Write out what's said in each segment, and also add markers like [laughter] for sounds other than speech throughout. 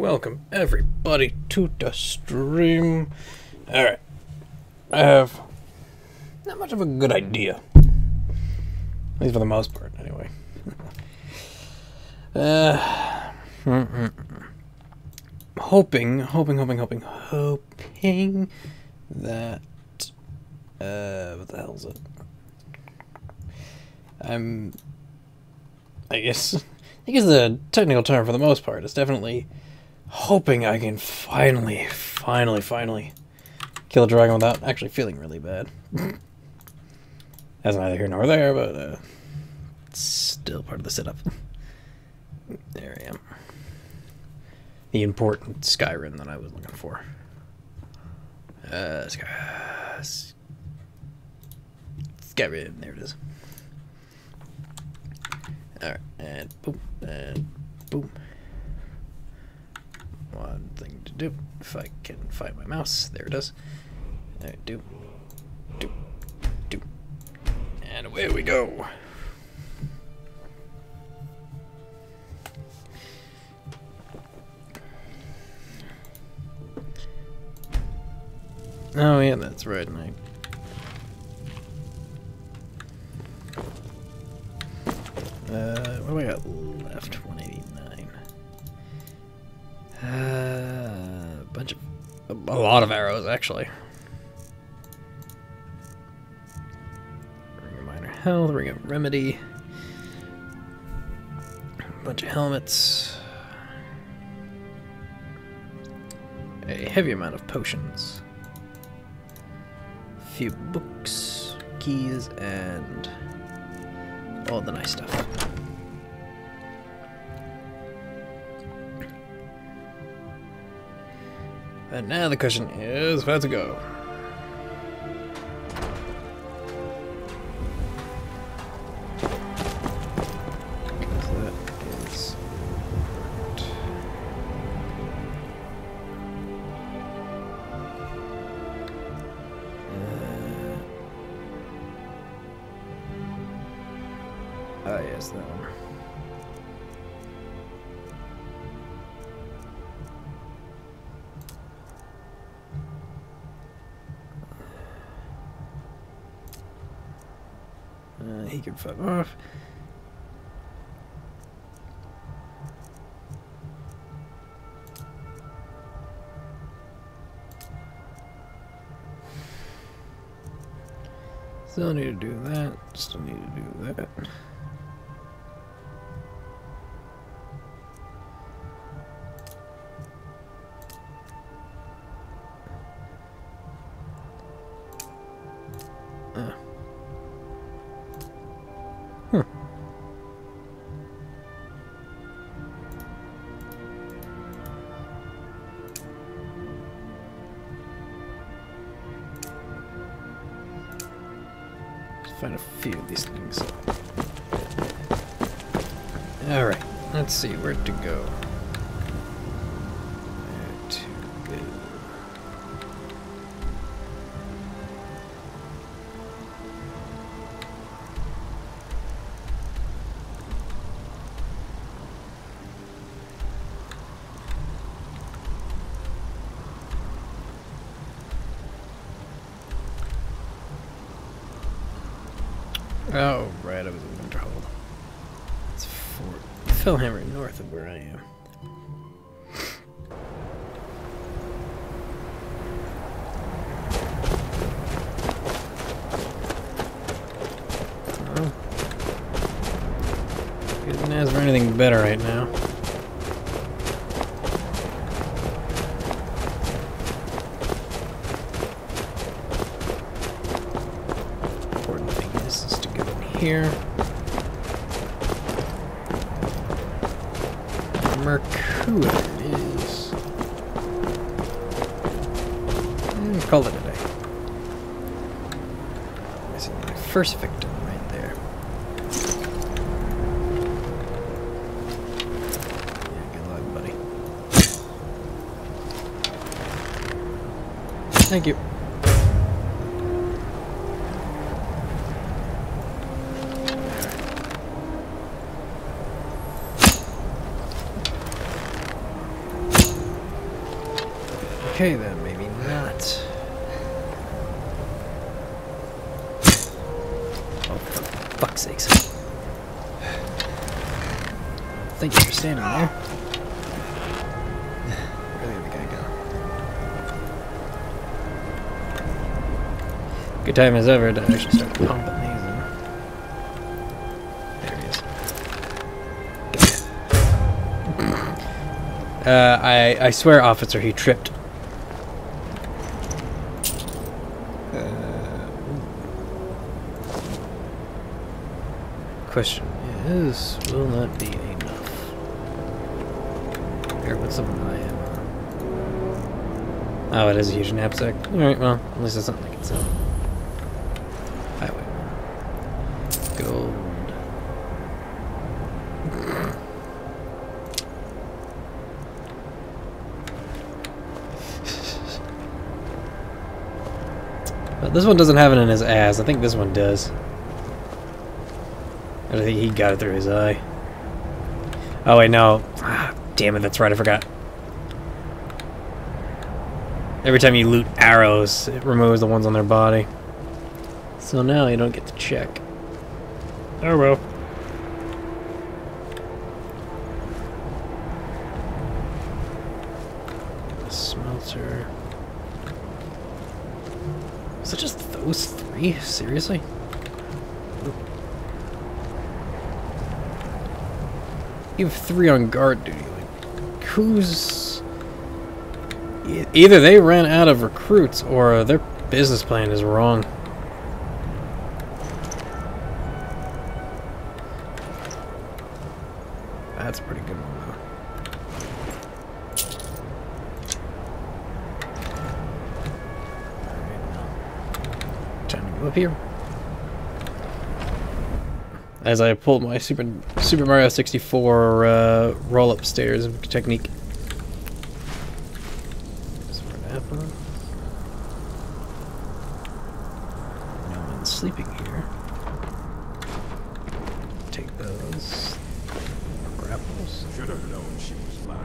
welcome everybody to the stream. Alright, I have not much of a good idea. At least for the most part, anyway. [laughs] uh, hoping, hoping, hoping, hoping, hoping that. Uh, what the hell is it? I'm. I guess. [laughs] I guess the technical term for the most part is definitely hoping I can finally, finally, finally kill a dragon without actually feeling really bad. That's neither here nor there, but uh, it's still part of the setup. there I am. The important Skyrim that I was looking for. Uh, Sky Skyrim, there it is. Alright, and boom, and boom. One thing to do, if I can find my mouse, there it is. Alright, do, do, do. And away we go. Oh yeah, that's right, and Uh, what do I got left? 189. Uh, a bunch of, a, a lot of arrows actually. Ring of minor health, ring of remedy. A bunch of helmets. A heavy amount of potions. A few books, keys, and all the nice stuff. And now the question is where to go. Fuck off. Still need to do that. Still need to do that. Few of these things. Alright, let's see where to go. Time as ever to actually start pumping these in. There he is. Uh, I, I swear, officer, he tripped. Uh, question is, will that be enough? Here, what's with my ammo? Oh, it is a huge knapsack. Alright, well, at least it's not like it's highway. Gold. But this one doesn't have it in his ass. I think this one does. I think he got it through his eye. Oh wait, no. Ah, damn it, that's right, I forgot. Every time you loot arrows, it removes the ones on their body. So now you don't get to check. Oh well. Smelter. Is it just those three? Seriously? You have three on guard duty. Like, who's... Either they ran out of recruits, or their business plan is wrong. As I pulled my Super Super Mario 64 uh, roll upstairs technique. Smart apple. No one's sleeping here. Take those. Grapples. Should have known she was lying.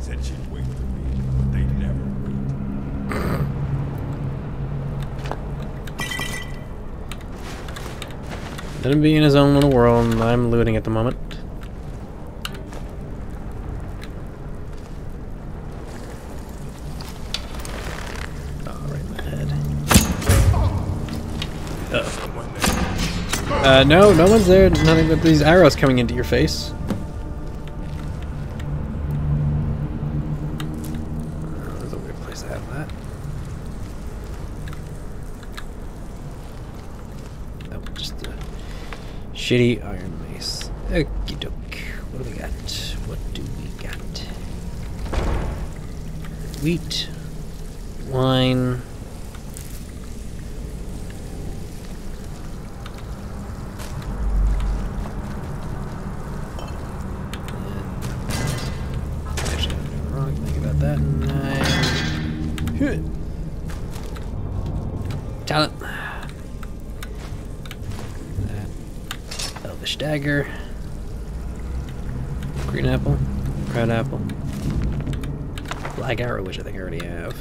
Said she'd wait for me, but they never would. Let him be in his own little world, I'm looting at the moment. Oh, right in the head. Uh, no, no one's there. Nothing but these arrows coming into your face. Uh, There's a weird place to have that. Oh, just a shitty iron mace. Okie doke. What do we got? What do we got? Wheat, wine. Actually, I'm doing wrong. Think about that. Nine. Talent. That. Elvish dagger. Green apple. Red apple. Black arrow, which I think I already have.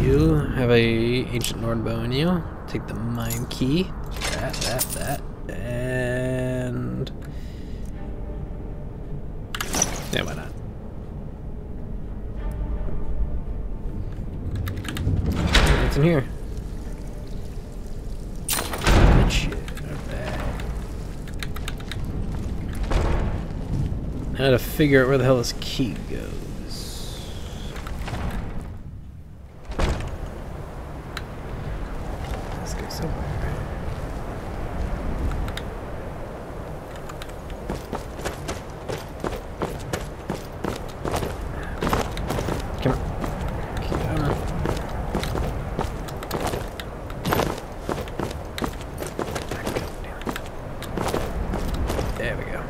You have a ancient Nord bow in you. Take the mine key. That, that, that, and yeah, why not? What's in here? Good shit. Now to figure out where the hell this key goes. Let's go somewhere. Come on. Come on. There we go.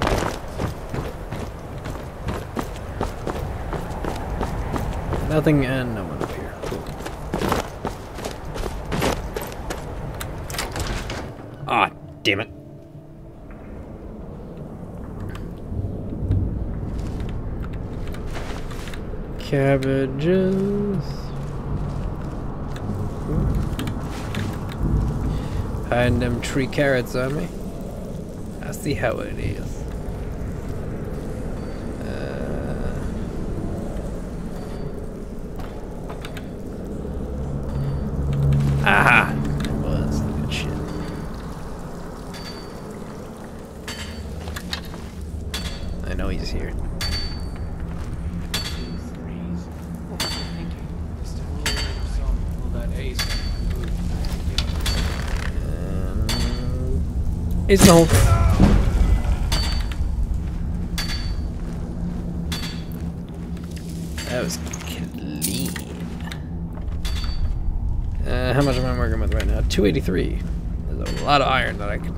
Nothing and no one up here. Cool. Ah, damn it. cabbages. Hiding them tree carrots on me. I see how it is. Uh, aha! That was good shit. I know he's here. No. That was clean. Uh, how much am I working with right now? 283. There's a lot of iron that I could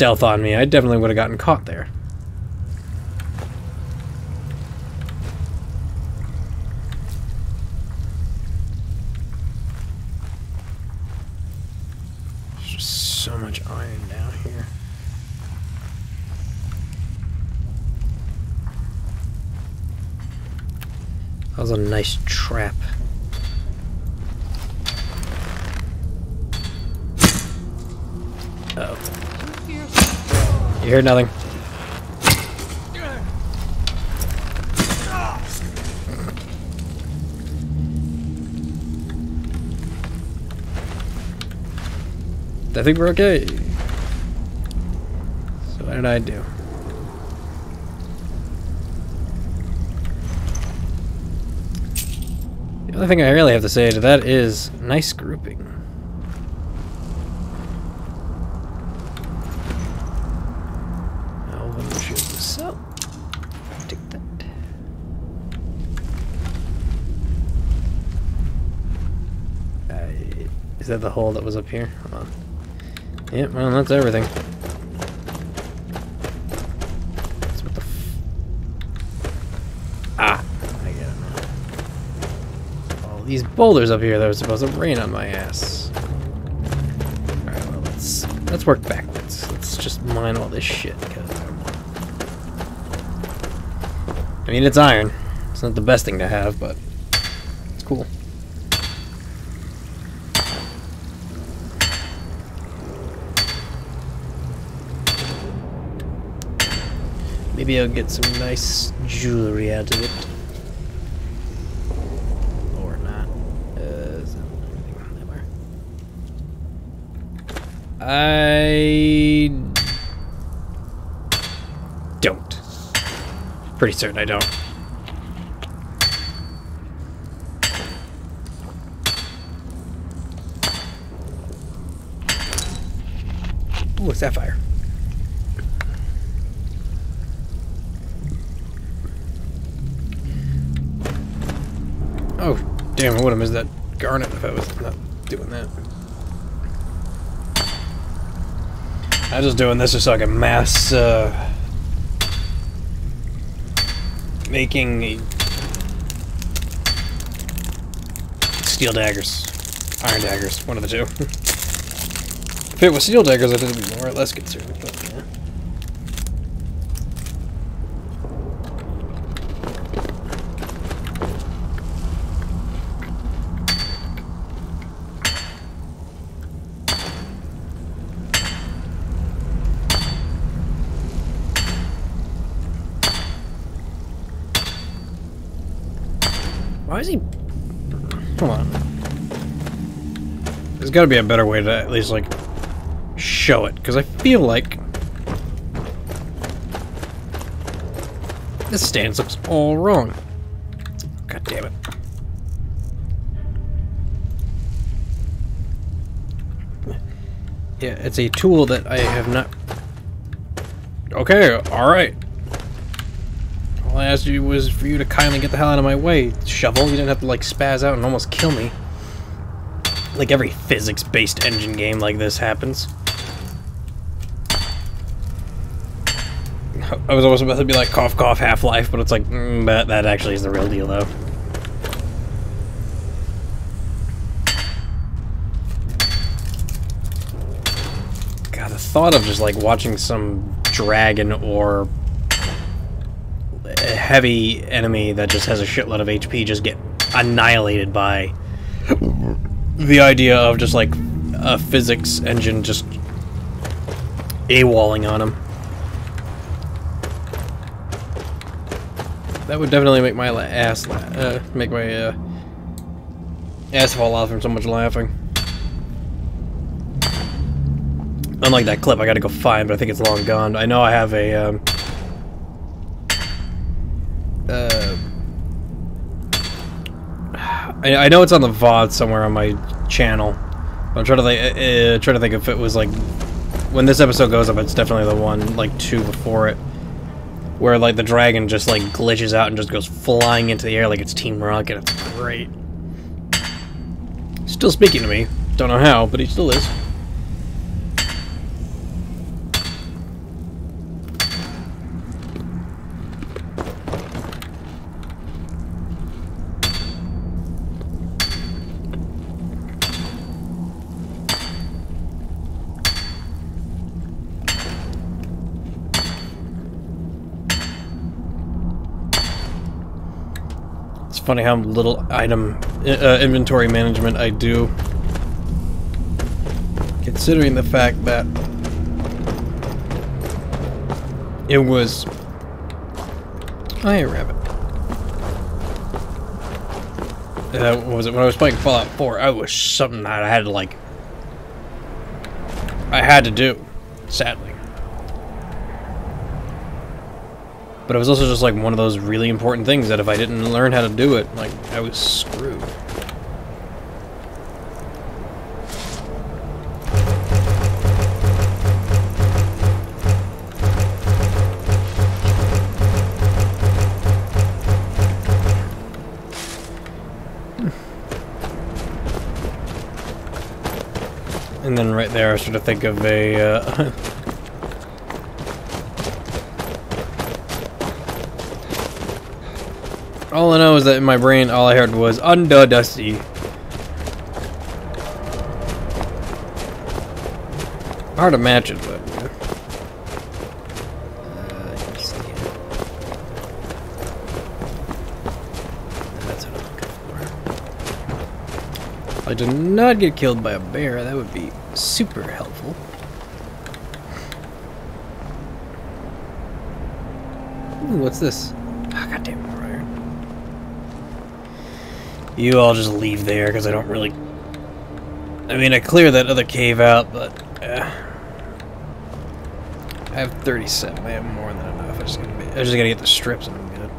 stealth on me. I definitely would have gotten caught there. There's just so much iron down here. That was a nice trap. Uh oh. You nothing. I think we're okay. So what did I do? The only thing I really have to say to that is nice grouping. Alvin shoot this up. Take that. I, that the hole that was up here? Hold on. Yep, well, that's everything. What the Ah! I get it now. All these boulders up here that were supposed to rain on my ass. Alright, well, let's, let's work backwards. Let's just mine all this shit, because... I mean, it's iron. It's not the best thing to have, but it's cool. Maybe I'll get some nice jewelry out of it. Or not. Uh? I don't. Pretty certain I don't. Ooh, a sapphire. Damn, I would have missed that garnet if I was not doing that. I'm just doing this just so I can mass, uh, making a steel daggers. Iron daggers, one of the two. [laughs] if it was steel daggers, I'd be more or less concerned, but yeah. Why is he... Hold on. There's got to be a better way to at least, like, show it. Because I feel like... This stance looks all wrong. God damn it. Yeah, it's a tool that I have not Okay, alright. All I asked you was for you to kindly get the hell out of my way, Shovel. You didn't have to, like, spaz out and almost kill me. Like every physics-based engine game like this happens. I was almost about to be like, cough, cough, Half-Life, but it's like, mm, that, that actually is the real deal, though. God, the thought of just, like, watching some dragon or heavy enemy that just has a shitload of HP just get annihilated by the idea of just like a physics engine just AWOLing on him. That would definitely make my ass uh, make my uh, ass fall off from so much laughing. Unlike that clip, I gotta go find, but I think it's long gone. I know I have a um, I, I know it's on the VOD somewhere on my channel. I'm trying to think, uh, trying to think if it was like when this episode goes up. It's definitely the one like two before it, where like the dragon just like glitches out and just goes flying into the air like it's Team Rocket. It's great. Still speaking to me. Don't know how, but he still is. Funny how little item uh, inventory management I do. Considering the fact that it was... Hi, rabbit. Uh, what was it when I was playing Fallout 4? I was something that I had to like... I had to do, sadly. But it was also just like one of those really important things that if I didn't learn how to do it, like I was screwed. And then right there, I sort of think of a uh, [laughs] All I know is that in my brain, all I heard was under Dusty. Hard to match it, but. Uh, looking for. I did not get killed by a bear. That would be super helpful. Ooh, what's this? Oh, goddamn. You all just leave there, because I don't really... I mean, I clear that other cave out, but... Uh, I have 37. I have more than enough. I just gotta, be, I just gotta get the strips and I'm good.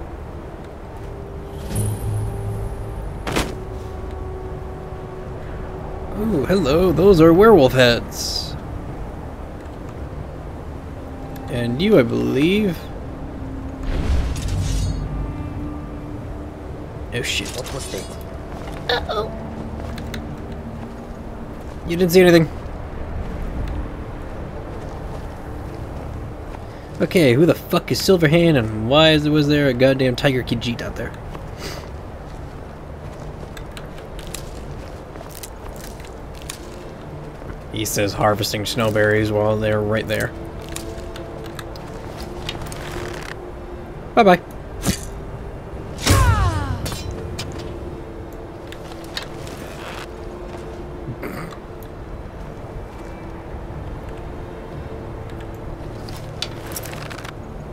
Oh, hello. Those are werewolf heads. And you, I believe... Oh shit. What was that? You didn't see anything? Okay, who the fuck is Silverhand and why is, was there a goddamn Tiger Khajiit out there? He says harvesting snowberries while they're right there. Bye-bye.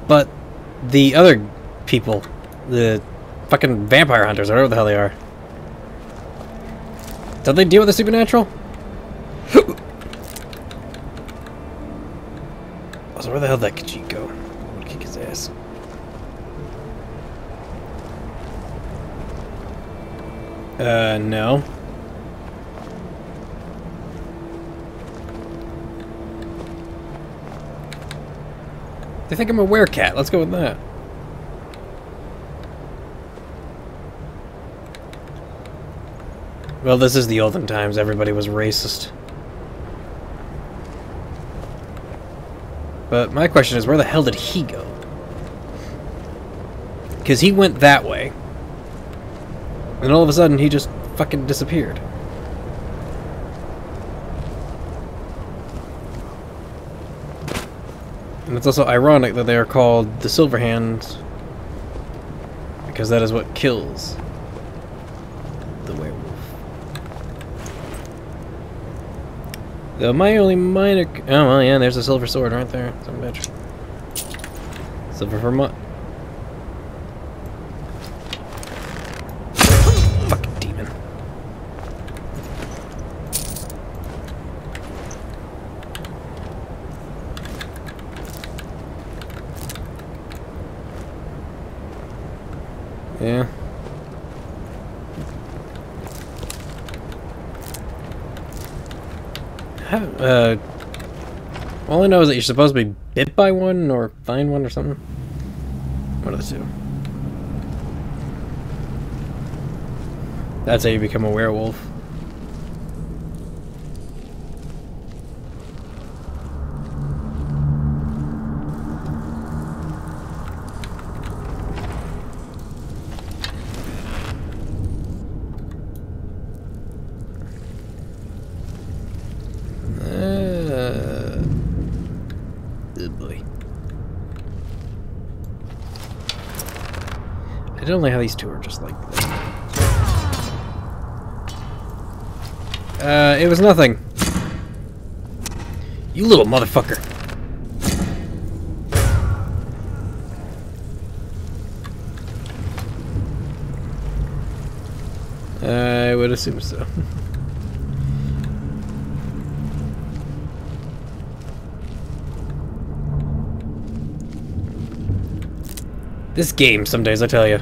But the other people, the fucking vampire hunters, whatever the hell they are, don't they deal with the supernatural? [gasps] so where the hell did that Khajiit go? Kick his ass. Uh, no. They think I'm a werecat. Let's go with that. Well, this is the olden times. Everybody was racist. But my question is, where the hell did he go? Because he went that way. And all of a sudden, he just fucking disappeared. It's also ironic that they are called the Silver Hands. Because that is what kills the werewolf. Though my only minor... Oh, well, yeah, there's a silver sword right there. Some bitch. Silver for what? Fucking demon. Yeah. How, uh, all I know is that you're supposed to be bit by one or find one or something. One of the two. That's how you become a werewolf. Uh, oh boy. I don't like how these two are just like this. Uh, it was nothing. You little motherfucker. I would assume so. [laughs] This game, some days, I tell you.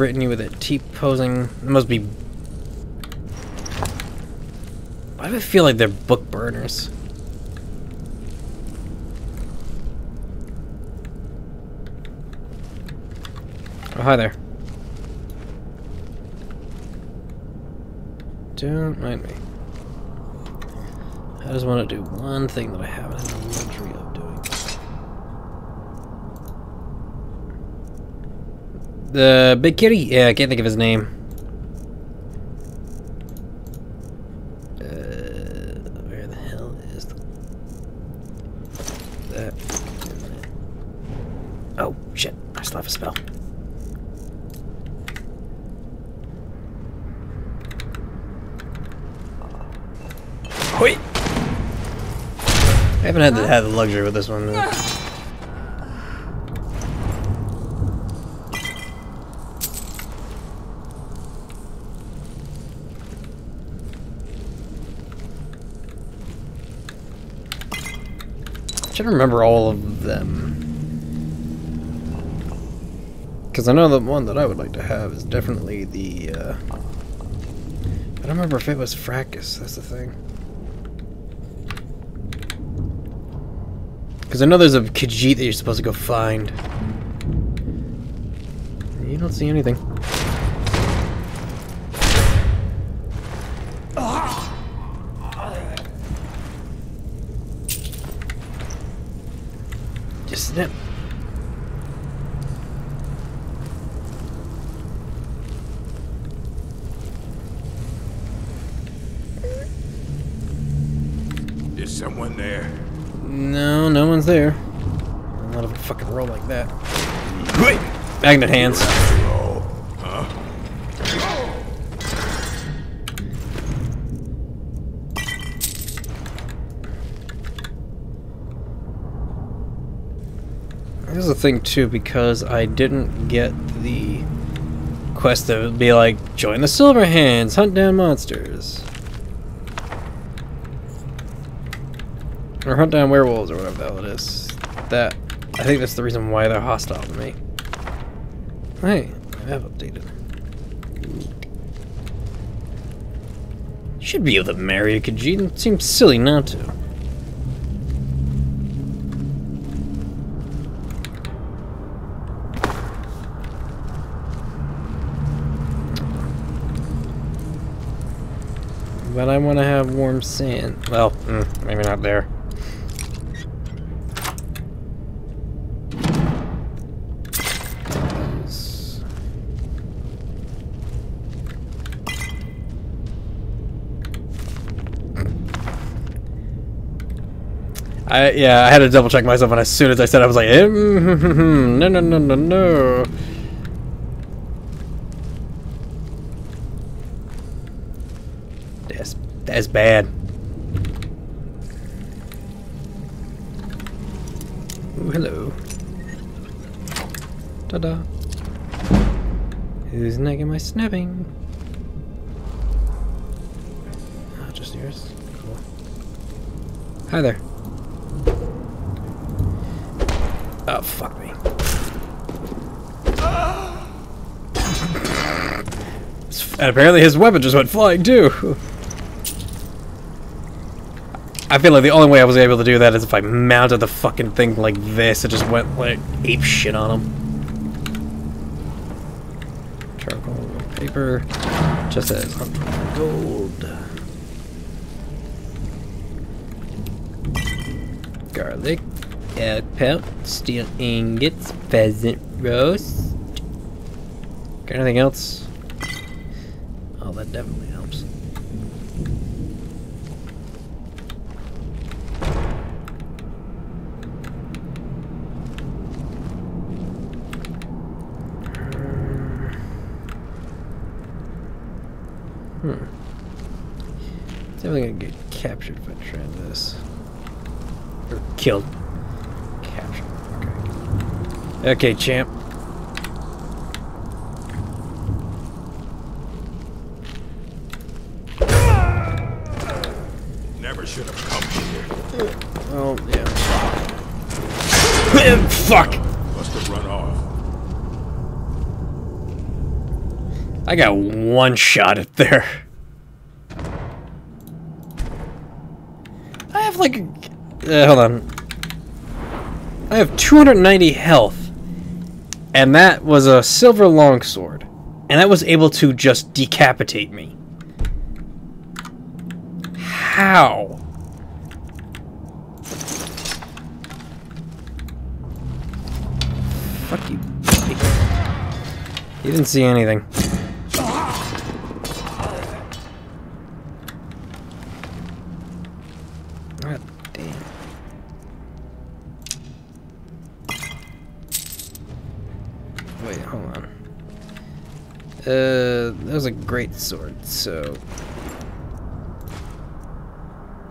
Threaten you with it. T-posing. It must be... Why do I feel like they're book burners? Oh, hi there. Don't mind me. I just want to do one thing that I haven't had the luxury of doing. The big kitty? Yeah, I can't think of his name. Uh, where the hell is the... that? Oh, shit. I still have a spell. Hoi! I haven't had the, had the luxury with this one. Should remember all of them. Because I know the one that I would like to have is definitely the, uh... I don't remember if it was Fracus, that's the thing. Because I know there's a Khajiit that you're supposed to go find. You don't see anything. Just snip. Is someone there? No, no one's there. Not if I fucking roll like that. Magnet hands. Here's the thing too, because I didn't get the quest that would be like, join the Silver Hands, hunt down monsters. Or hunt down werewolves or whatever the hell it is. That I think that's the reason why they're hostile to me. Hey, I have updated. Should be able to marry a Khajiit. It seems silly not to. But I want to have warm sand. Well, mm, maybe not there. I yeah, I had to double check myself, and as soon as I said, I was like, eh, no, no, no, no, no. That's that's bad. Ooh, hello. Ta-da. Who's nagging my snapping? Oh, just yours. Cool. Hi there. Oh, fuck me. and apparently his weapon just went flying too. I feel like the only way I was able to do that is if I mounted the fucking thing like this. It just went like ape shit on him. Charcoal, paper, just as gold. Garlic, egg pelt, steel ingots, pheasant roast. Got anything else? Oh, that definitely helps. Hmm. Definitely gonna get captured if I try this. Or killed. Okay, champ. Never should have come here. Oh, yeah. [laughs] Fuck! Must have run off. I got one shot at there. I have like, uh, hold on. I have 290 health, and that was a silver longsword, and that was able to just decapitate me. How? Fuck you. You didn't see anything. Uh, that was a great sword, so...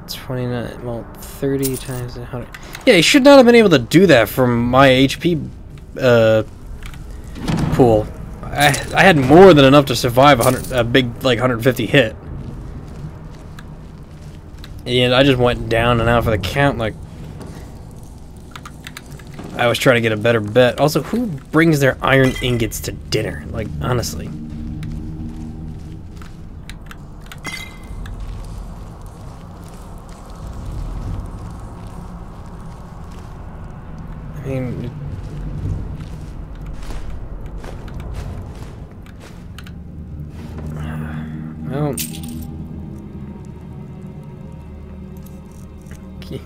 29, well, 30 times 100. Yeah, he should not have been able to do that from my HP, uh, pool. I, I had more than enough to survive a, big, like, 150 hit. And I just went down and out for the count like I was trying to get a better bet. Also, who brings their iron ingots to dinner? Like, honestly. Well, I.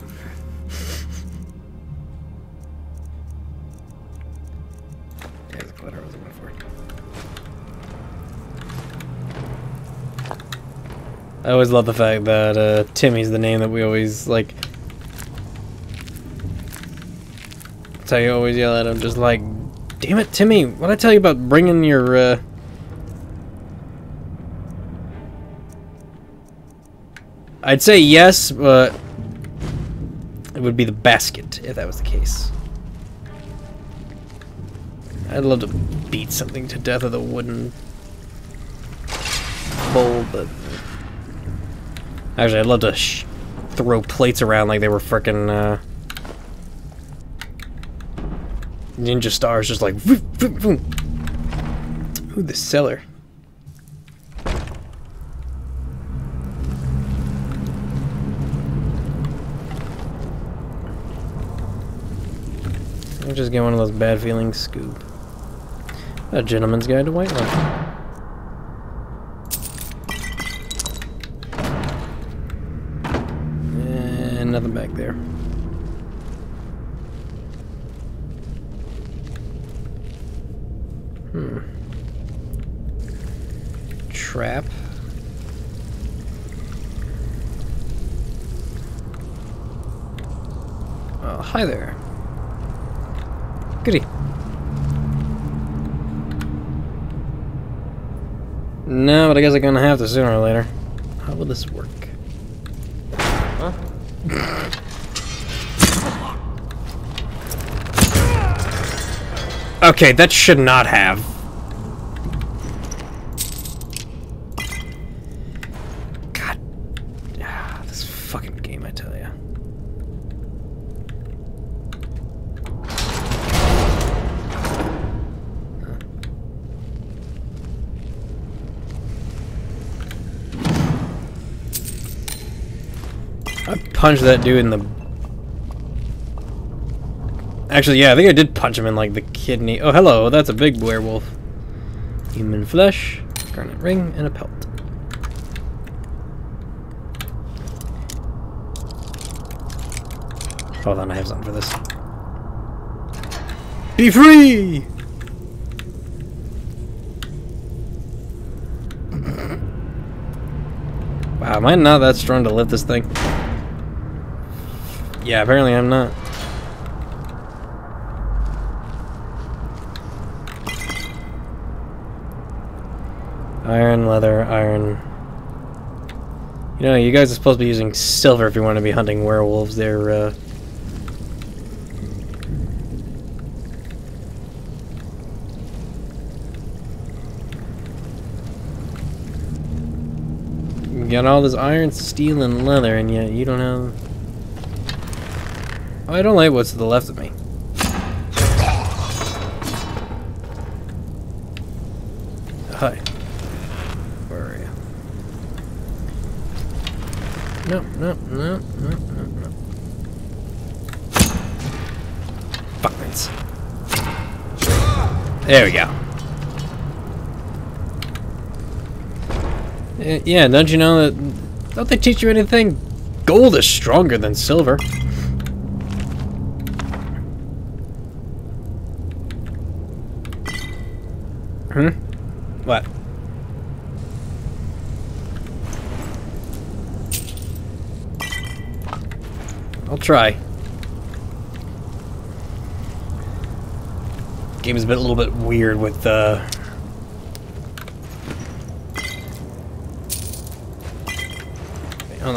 I always love the fact that uh, Timmy's the name that we always like. You always yell at him, just like, "Damn it, Timmy! What I tell you about bringing your?" Uh... I'd say yes, but it would be the basket if that was the case. I'd love to beat something to death with a wooden bowl, but actually, I'd love to throw plates around like they were frickin' uh, ninja stars, just like. Vroom. Ooh, the cellar. I'll just get one of those bad feelings scoop. A gentleman's guide to White. nothing back there. Hmm. Trap. Oh, hi there. Goody. No, but I guess I'm gonna have to sooner or later. How will this work? Huh? Okay, that should not have. God. Ah, this fucking game, I tell ya. I punched that dude in the Actually, yeah, I think I did punch him in, like, the kidney. Oh, hello, that's a big werewolf. Human flesh, garnet ring, and a pelt. Hold on, I have something for this. Be free! [coughs] Wow, am I not that strong to lift this thing? Yeah, apparently I'm not. Iron, leather, iron. You know, you guys are supposed to be using silver if you want to be hunting werewolves. They're, uh... You got all this iron, steel, and leather, and yet you don't have... I don't like what's to the left of me. Hi. Where are you? No, no, no, no, no, no. Fuckmans. There we go. Eh, Yeah, don't you know that... Don't they teach you anything? Gold is stronger than silver. Hmm? What? I'll try. Game a bit a little bit weird with uh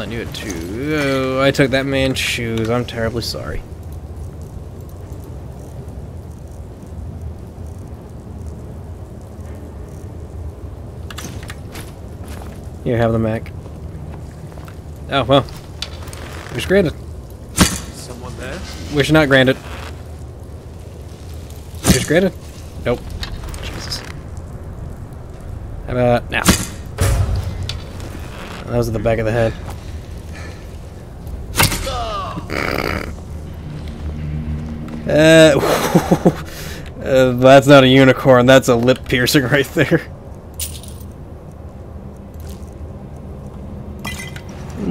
on, you had two. Oh, I took that man's shoes. I'm terribly sorry. Here, have the Mac. Oh, well. Wish granted. Someone there? Wish not granted. Wish granted. Nope. Jesus. How about now? That was at the back of the head. Uh, [laughs] uh, that's not a unicorn. That's a lip piercing right there.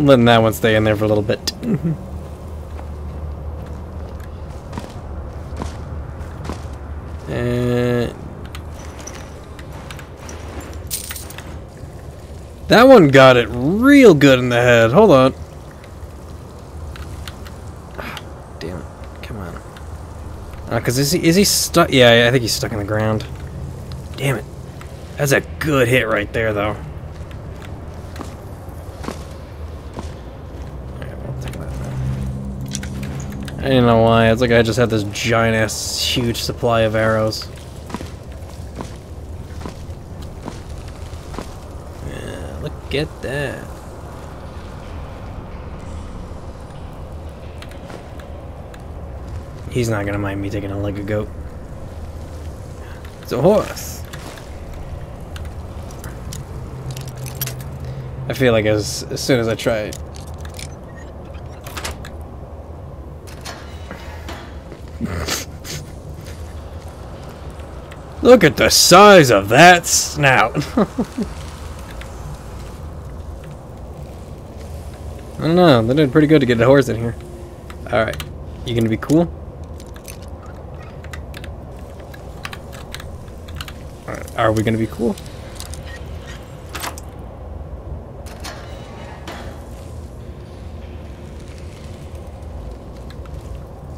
Letting that one stay in there for a little bit. and that one got it real good in the head. Hold on. Ah, Damn it! Come on. Uh, cause is he is he stuck? Yeah, I think he's stuck in the ground. Damn it! That's a good hit right there, though. Alright, I'll take that now. I don't know why. It's like I just had this giant ass huge supply of arrows. Yeah, look at that. He's not gonna mind me taking a leg of goat. It's a horse. I feel like as as soon as I try Look at the size of that snout. [laughs] I don't know. They did pretty good to get a horse in here. Alright. You gonna be cool? Are we gonna be cool?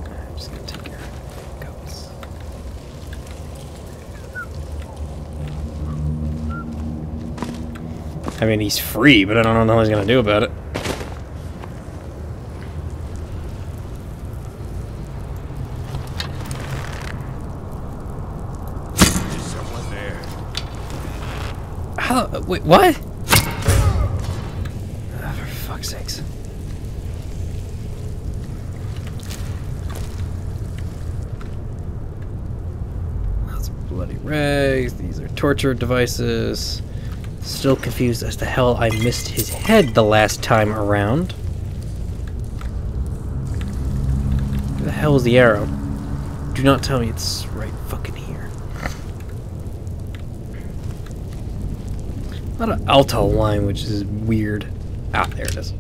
I'm just gonna take your goats. I mean, he's free, but I don't know what he's gonna do about it. There's someone there. How? Wait, what? Ah, for fuck's sakes. That's bloody rags. These are torture devices. Still confused as to hell I missed his head the last time around. Where the hell is the arrow? Do not tell me it's right fucking here. A lot of alto line, which is weird. Ah, there it is.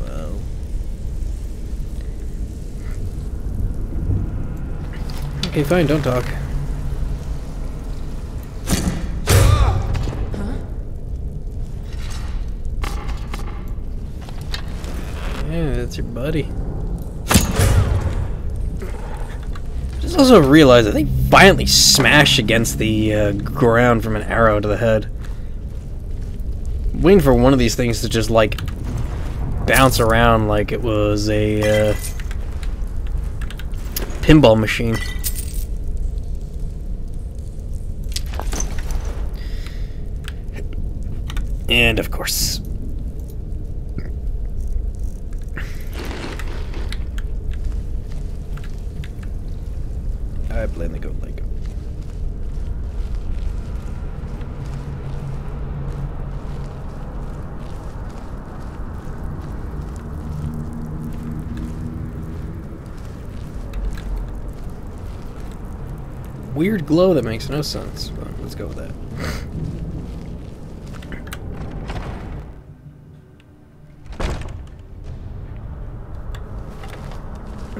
Well. Okay, fine, don't talk. Yeah, that's your buddy. Just also realized that they violently smash against the uh, ground from an arrow to the head. Waiting for one of these things to just like bounce around like it was a uh, pinball machine. And of course. I blame the goat lake. Weird glow that makes no sense, but let's go with that. [laughs]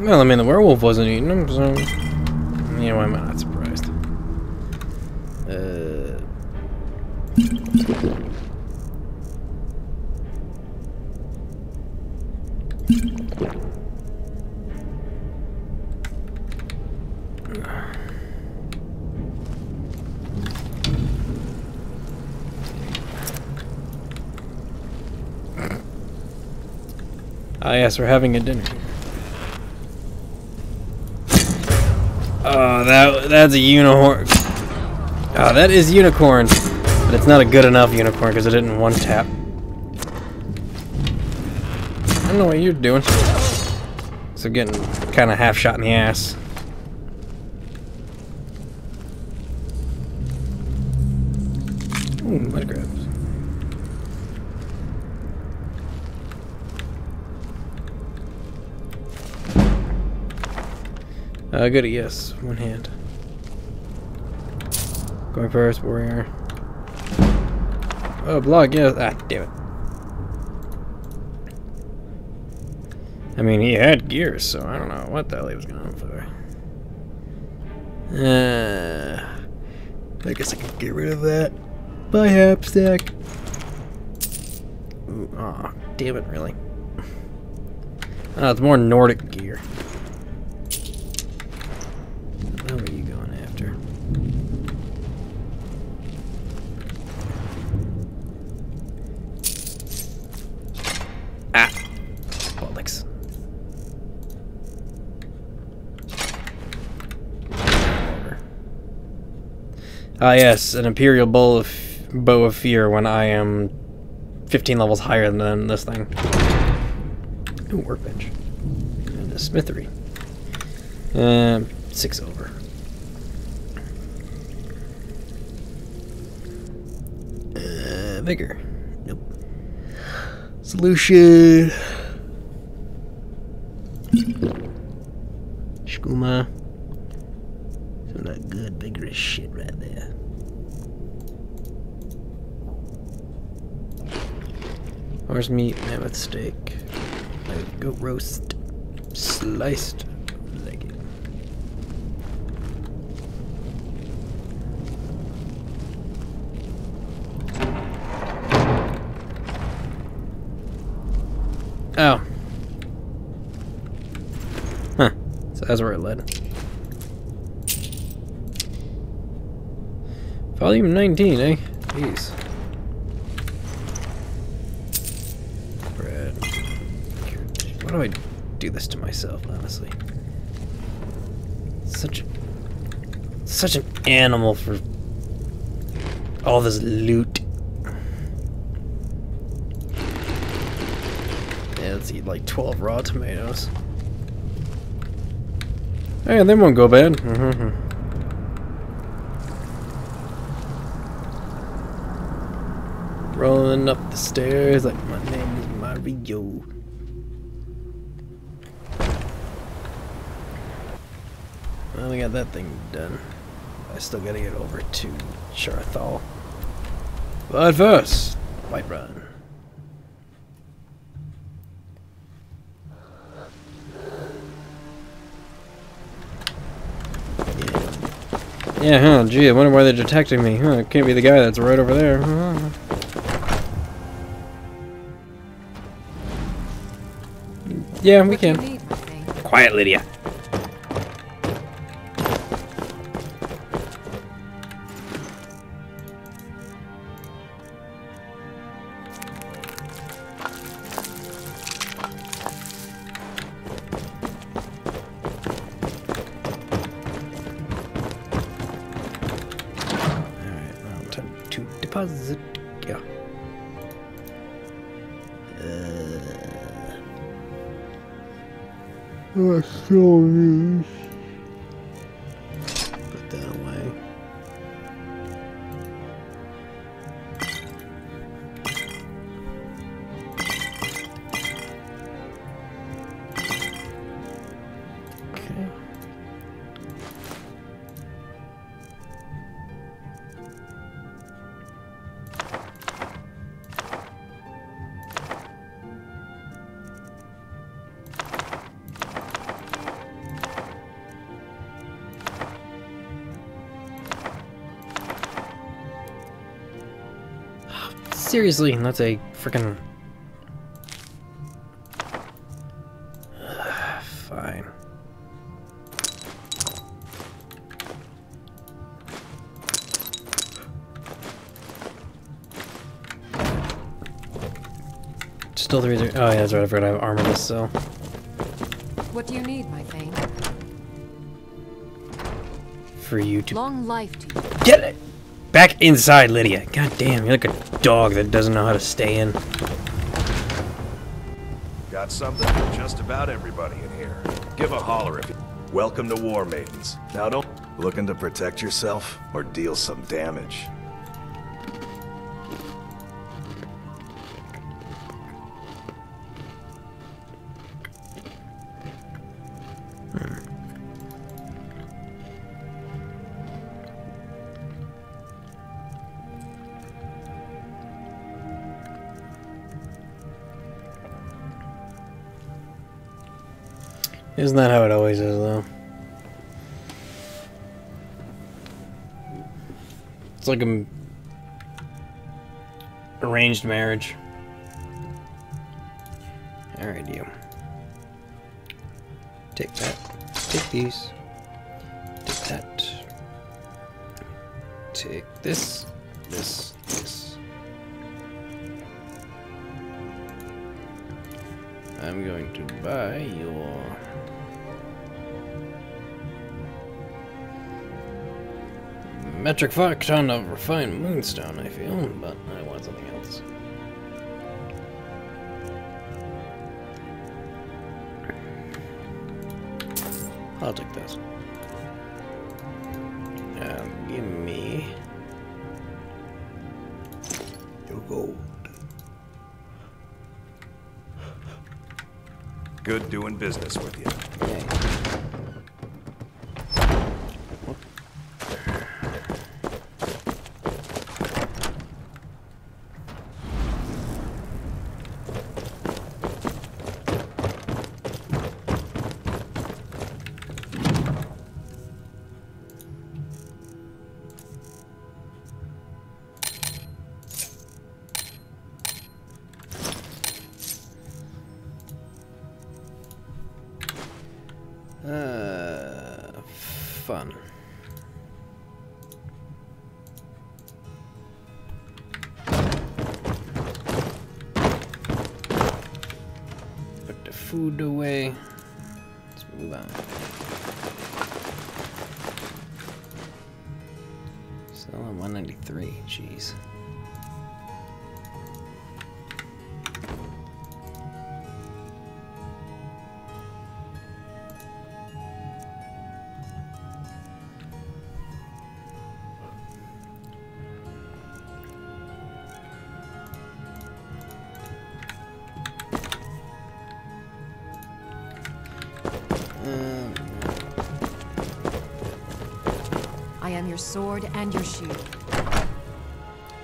Well, I mean, the werewolf wasn't eating them, so... Yeah, why am I not surprised? Uh... Ah, yes, we're having a dinner. That that's a unicorn. Oh, that is unicorn, but it's not a good enough unicorn because it didn't one tap. I don't know what you're doing. So getting kind of half shot in the ass. Uh, good, yes. One hand. Going first, warrior. Oh, block, yes. Ah, damn it. I mean, he had gears, so I don't know what the hell he was going for. Uh, I guess I can get rid of that. Bye, Hapstack. Ooh, aw, damn it, really. Oh, it's more Nordic gear. Ah, yes, an Imperial Bow of, bow of Fear when I am 15 levels higher than this thing. Ooh, workbench. And a smithery. um, six over. Uh, vigor. Nope. Solution. Horse meat, mammoth steak, like goat roast, sliced. Oh. Huh. So that's where it led. Volume 19, eh? Jeez. Do this to myself, honestly? Such such an animal for all this loot. Yeah, let's eat like 12 raw tomatoes. Hey, they won't go bad. Mm-hmm. Rolling up the stairs like my name is Mario. Got that thing done. I still gotta get over to Charthal. But first, Whiterun. Yeah. Yeah, huh, gee, I wonder why they're detecting me. Huh, it can't be the guy that's right over there. Huh. Yeah, we What do you can. need. Quiet, Lydia. Seriously, that's a freaking. [sighs] Fine. Still three zero. Oh yeah, that's right. I forgot I have armor so. What do you need, my thing? For you to Long life to you. get it back inside, Lydia. God damn, you're like a dog that doesn't know how to stay in. Got something for just about everybody in here. Give a holler if you... Welcome to Warmaiden's. Now don't... Looking to protect yourself or deal some damage? Isn't that how it always is, though? It's like a arranged marriage. Alright, you. Take that. Take these. Take that. Take. This. Metric fuck ton of refined moonstone, I feel, but I want something else. I'll take this. Um, give me. Yo. gold. Good doing business with you. Yay. Your sword and your shield.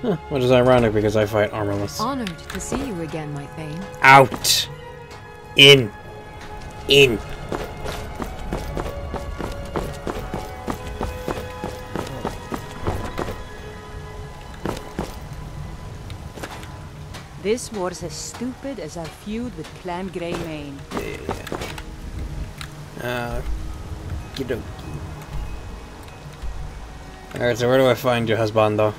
huh, which is ironic because I fight armorless. Honored to see you again, my Thane. Out. In. In. This war's as stupid as our feud with Clan Greymane. Yeah. Uh, Kidoki. Alright, so where do I find your husband though?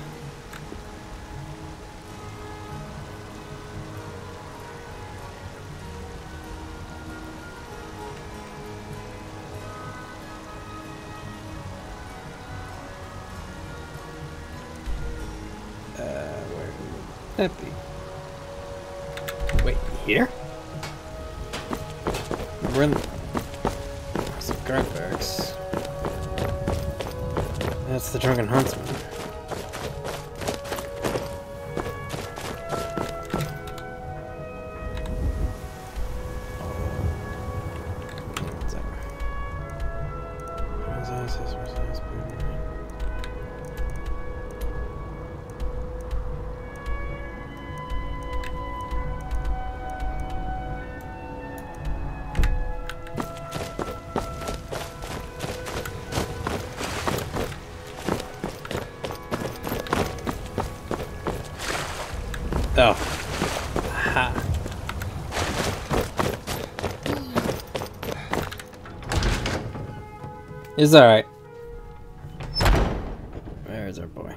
It's alright. Where is our boy?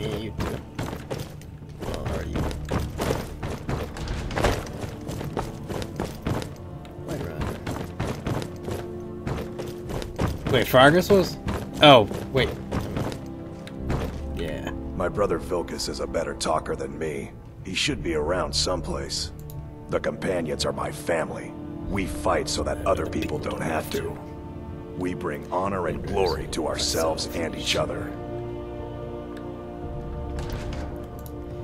Yeah, you too. Well. Wait, right. Wait, Fargus was? Oh, wait. Brother Vilkas is a better talker than me. He should be around someplace. The companions are my family. We fight so that other people don't have to. We bring honor and glory to ourselves and each other.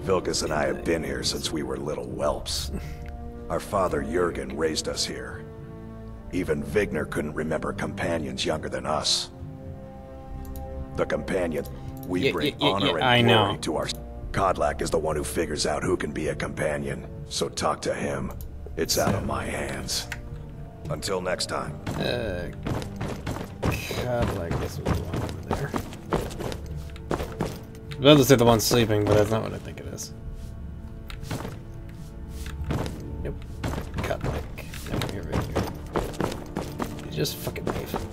Vilkas and I have been here since we were little whelps. [laughs] Our father Jergen raised us here. Even Vignar couldn't remember companions younger than us. The companion, we Yeah, bring yeah, honor yeah, and I glory know. to our. Kodlak is the one who figures out who can be a companion, so talk to him. It's out of my hands. Until next time. Uh, God, like this was the one over there. I was about to say the one sleeping, but that's not what I think it is. Yep. Cut like. Nope, here go. You just fucking leave.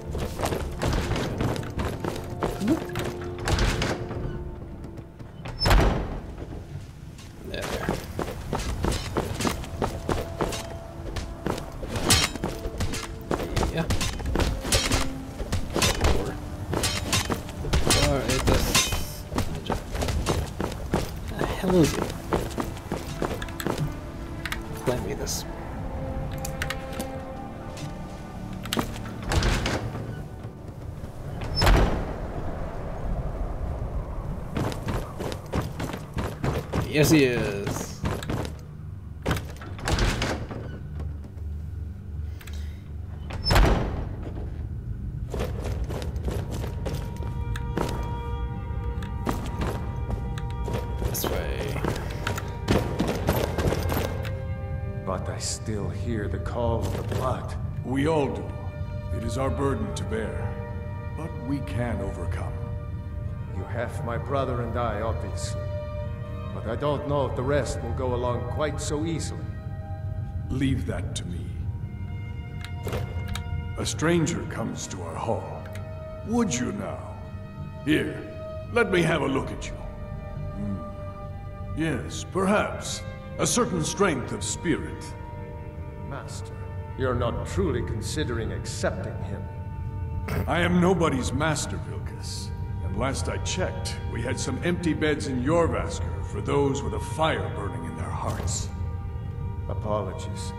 Yes, he is. This way. But I still hear the call of the blood. We all do. It is our burden to bear. But we can overcome. You have my brother and I, obviously. But I don't know if the rest will go along quite so easily. Leave that to me. A stranger comes to our hall. Would you now? Here, let me have a look at you. Hmm. Yes, perhaps. A certain strength of spirit. Master, you're not truly considering accepting him. I am nobody's master, Vilkas. And last I checked, we had some empty beds in Jorrvaskr for those with a fire burning in their hearts. Apologies.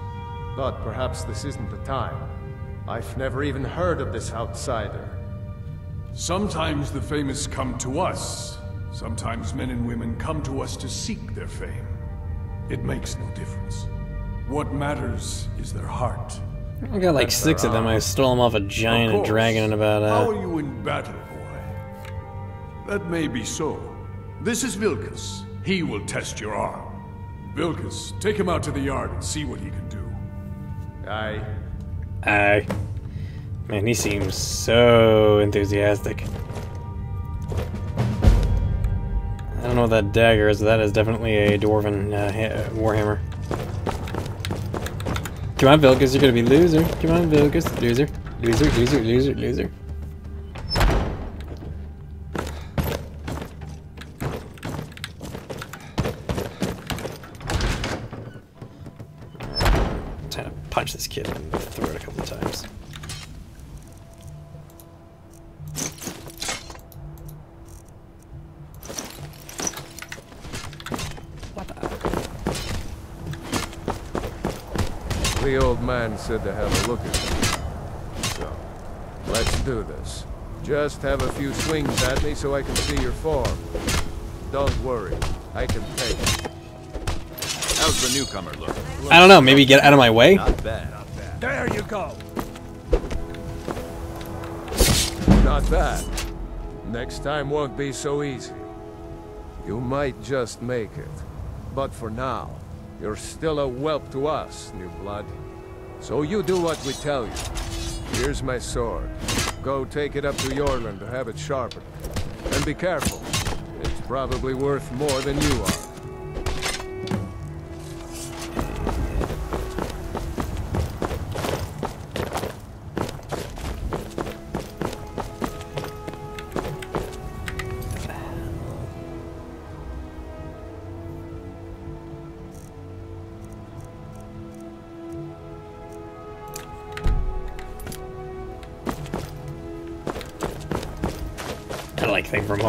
But perhaps this isn't the time. I've never even heard of this outsider. Sometimes the famous come to us. Sometimes men and women come to us to seek their fame. It makes no difference. What matters is their heart. I got like six of them. I stole them off a giant Of course. dragon in about How uh, are you in battle, boy? That may be so. This is Vilkas. He will test your arm. Vilkas, take him out to the yard and see what he can do. I... Aye. Man, he seems so enthusiastic. I don't know what that dagger is. That is definitely a dwarven uh, ha- warhammer. Come on, Vilkas, you're gonna be loser. Come on, Vilkas, loser, loser, loser, loser, loser. Time punch this kid and throw it a couple of times. The old man said to have a look at me. So, let's do this. Just have a few swings at me so I can see your form. Don't worry, I can take it. How's the newcomer look? I don't know. Maybe get out of my way. Not bad. Not bad. There you go! Not bad. Next time won't be so easy. You might just make it. But for now, you're still a whelp to us, new blood. So you do what we tell you. Here's my sword. Go take it up to Eorlund to have it sharpened. And be careful. It's probably worth more than you are.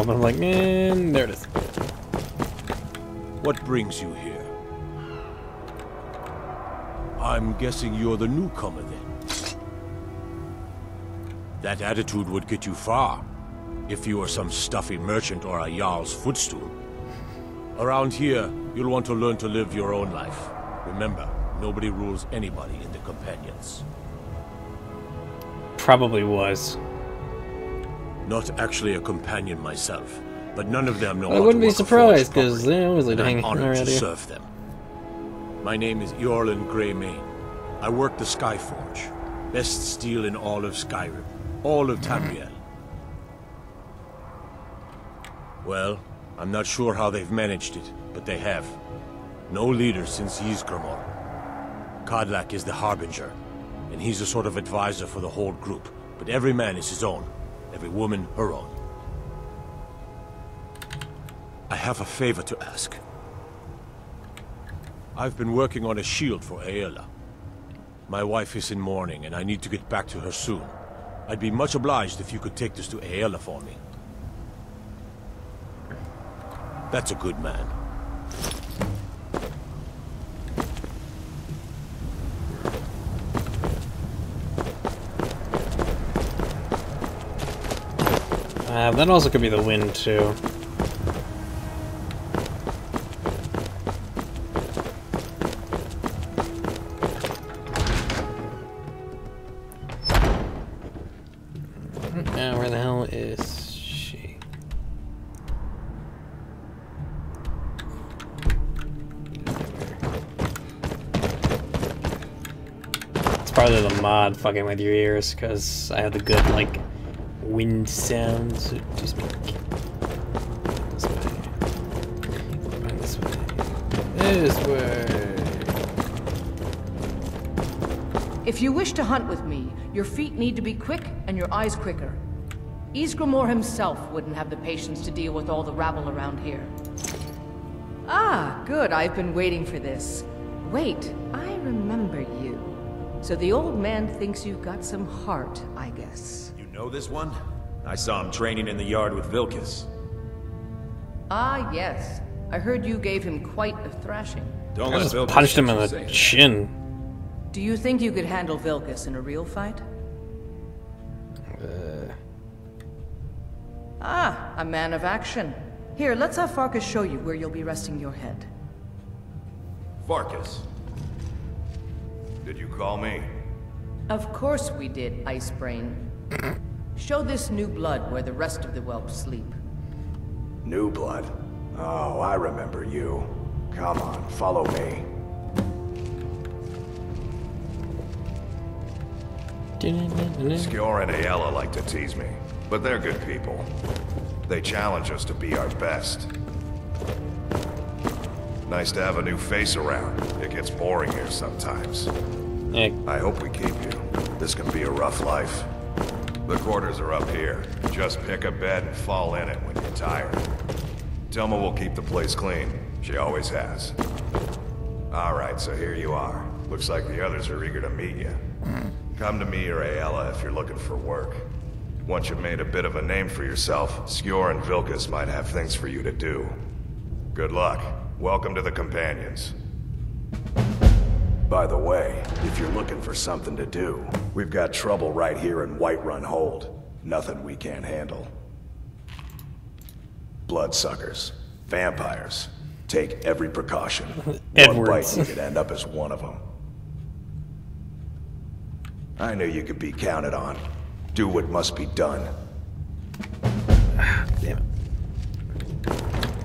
Like think for a moment. I'm like, man, there it is. What brings you here? I'm guessing you're the newcomer then. That attitude would get you far, if you were some stuffy merchant or a Jarl's footstool. Around here, you'll want to learn to live your own life. Remember, nobody rules anybody in the Companions. Probably was. Not actually a companion myself, but none of them know I wouldn't to be surprised because they always like and to I'm hang honored around to here. serve them. My name is Eorlund Greymane. I work the Skyforge. Best steel in all of Skyrim. All of Tamriel. Well, I'm not sure how they've managed it, but they have. No leader since Ysgramor. Kodlak is the Harbinger, and he's a sort of advisor for the whole group. But every man is his own. Every woman her own. I have a favor to ask. I've been working on a shield for Aela. My wife is in mourning, and I need to get back to her soon. I'd be much obliged if you could take this to Aela for me. That's a good man. Uh, that also could be the wind, too. fucking with your ears because I had the good like wind sounds. Just make this way. This way. This way. If you wish to hunt with me, your feet need to be quick and your eyes quicker. Ysgramor himself wouldn't have the patience to deal with all the rabble around here. Ah, good. I've been waiting for this. Wait, I remember you. So the old man thinks you've got some heart, I guess. You know this one? I saw him training in the yard with Vilkas. Ah, yes. I heard you gave him quite a thrashing. Don't I let just Vilkas punched him get in the chin. Do you think you could handle Vilkas in a real fight? Uh, Ah, a man of action. Here, let's have Farkas show you where you'll be resting your head. Farkas. Did you call me? Of course we did, Icebrain. [laughs] Show this new blood where the rest of the whelps sleep. New blood. Oh, I remember you. Come on, follow me. Skjor and Aela like to tease me, but they're good people. They challenge us to be our best. Nice to have a new face around. It gets boring here sometimes. yeah, I hope we keep you. This can be a rough life. The quarters are up here. Just pick a bed and fall in it when you're tired. Tilma will keep the place clean. She always has. Alright, so here you are. Looks like the others are eager to meet you. Come to me or Aela if you're looking for work. Once you've made a bit of a name for yourself, Skjor and Vilkas might have things for you to do. Good luck. Welcome to the Companions. By the way, if you're looking for something to do, we've got trouble right here in Whiterun Hold. Nothing we can't handle. Bloodsuckers. Vampires. Take every precaution. [laughs] One bite, you could end up as one of them. I knew you could be counted on. Do what must be done. Ah, damn it.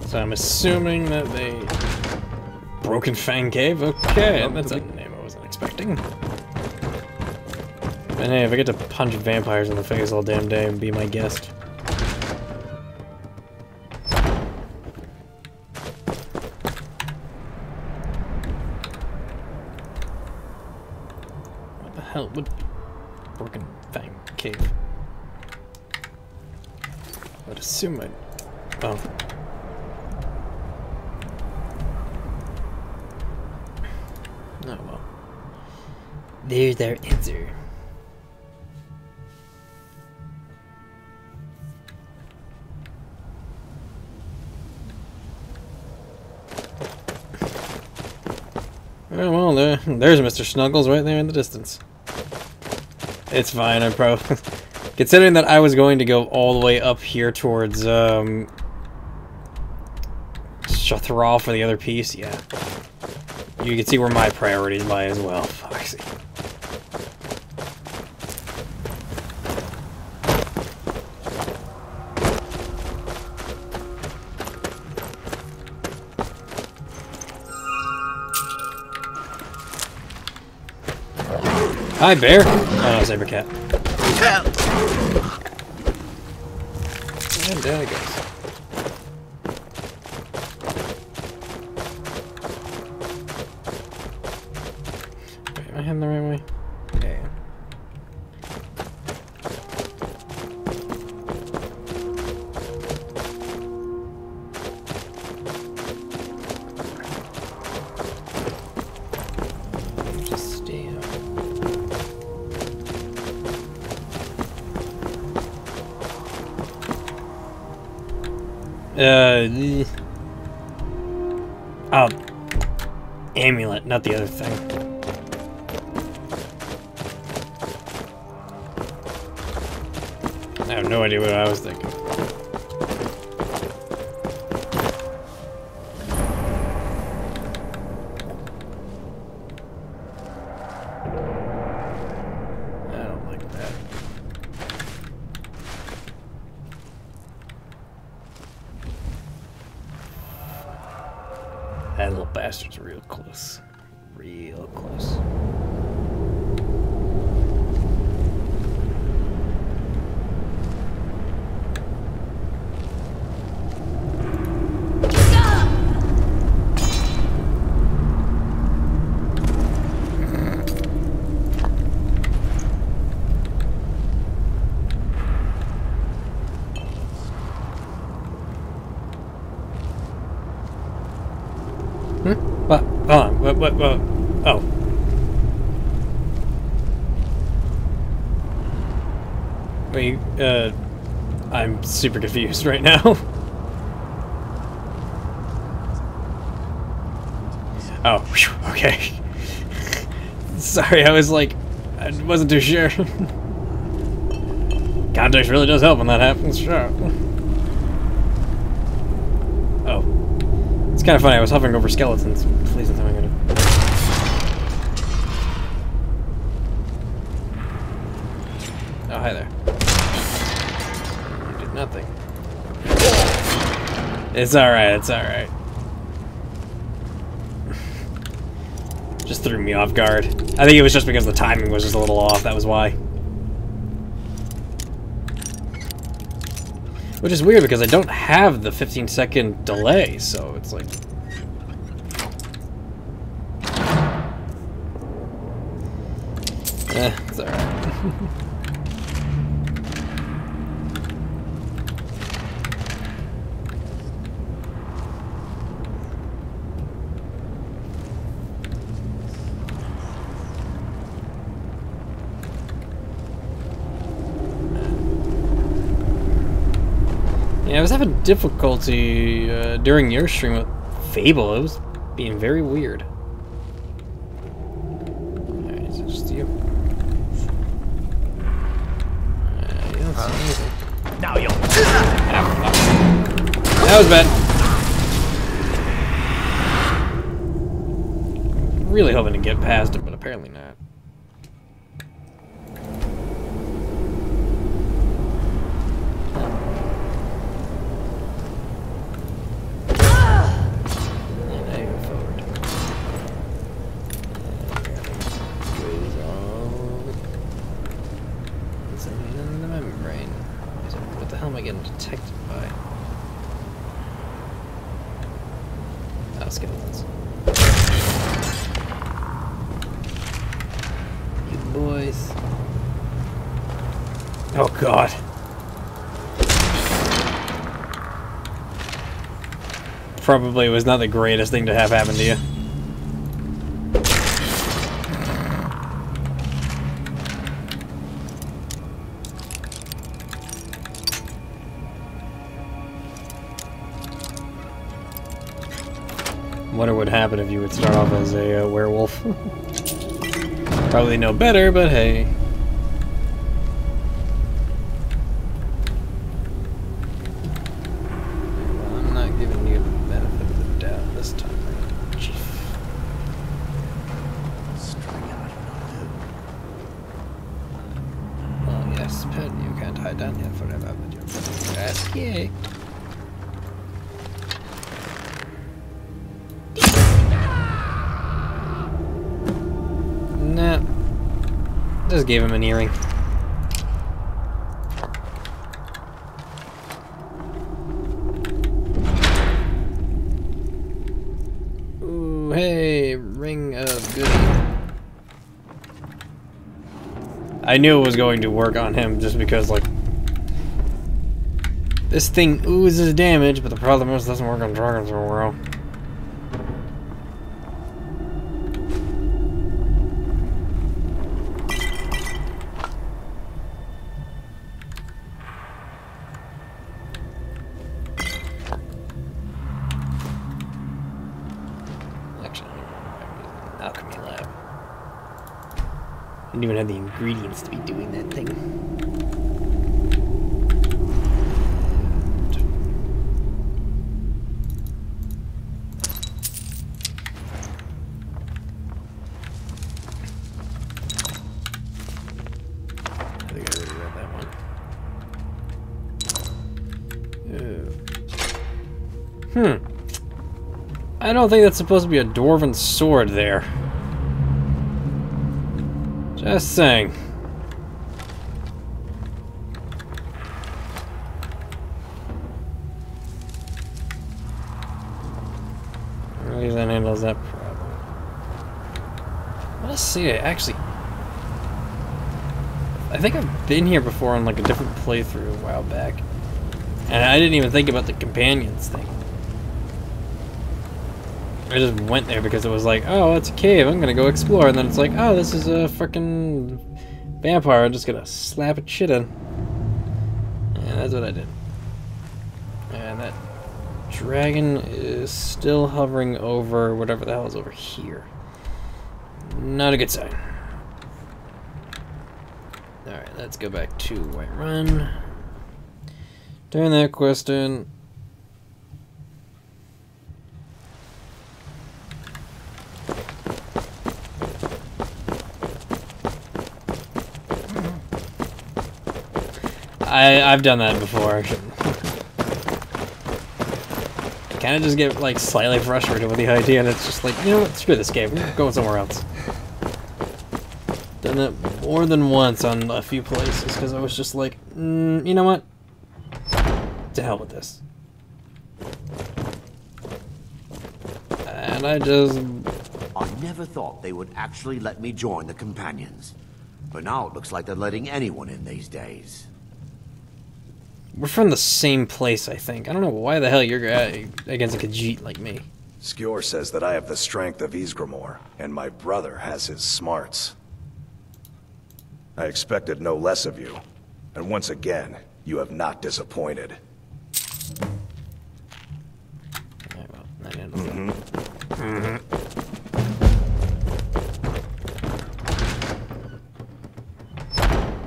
So I'm assuming that they... Broken Fang Cave? Okay, that's a name I wasn't expecting. And hey, if I get to punch vampires in the face all damn day, be my guest. What the hell would Broken Fang Cave? I'd assume I... Oh. Oh well. There's our answer. Oh well, there, there's Mr. Snuggles right there in the distance. It's fine, I probably... [laughs] Considering that I was going to go all the way up here towards, um... Shathral for the other piece, yeah. You can see where my priorities lie as well. Hi, bear. Oh, no, saber cat. And uh, there it goes. Not the other thing. Super confused right now. [laughs] oh, whew, okay. [laughs] Sorry, I was like, I wasn't too sure. [laughs] Context really does help when that happens, sure. Oh. It's kind of funny, I was hovering over skeletons. Please don't tell me It's alright, it's alright. Just threw me off guard. I think it was just because the timing was just a little off, that was why. Which is weird because I don't have the 15 second delay, so it's like... Eh, it's alright. [laughs] was having difficulty uh, during your stream with Fable. It was being very weird. Alright, is it just you? Uh, you don't see anything. Now you'll. That was bad. Probably was not the greatest thing to have happen to you. Wonder what would happen if you would start off as a uh, werewolf. [laughs] Probably no better, but hey. Gave him an earring. Ooh, hey, ring of goody. I knew it was going to work on him just because, like, this thing oozes damage, but the problem is it doesn't work on dragons very well. Actually, alchemy lab. I didn't even have the ingredients to be doing that thing. I think I already read that one. Ew. Hmm. I don't think that's supposed to be a dwarven sword there. Just saying. Really, that handles that problem. Let's see. Actually, I think I've been here before on like a different playthrough a while back, and I didn't even think about the companions thing. I just went there because it was like, oh, it's a cave. I'm gonna go explore, and then it's like, oh, this is a fucking vampire. I'm just gonna slap a shit in. And that's what I did. And that dragon is still hovering over whatever the hell is over here. Not a good sign. Alright, let's go back to Whiterun. Turn that quest in. I I've done that before. I Kind of just get like slightly frustrated with the idea, and it's just like, you know what? Screw this game. We're going somewhere else. Done that more than once on a few places because I was just like, mm, you know what? To hell with this. And I just I never thought they would actually let me join the Companions. But now it looks like they're letting anyone in these days. We're from the same place, I think. I don't know why the hell you're uh, against a Khajiit like me. Skjor says that I have the strength of Ysgramor, and my brother has his smarts. I expected no less of you, and once again, you have not disappointed. Alright, well, that handles that.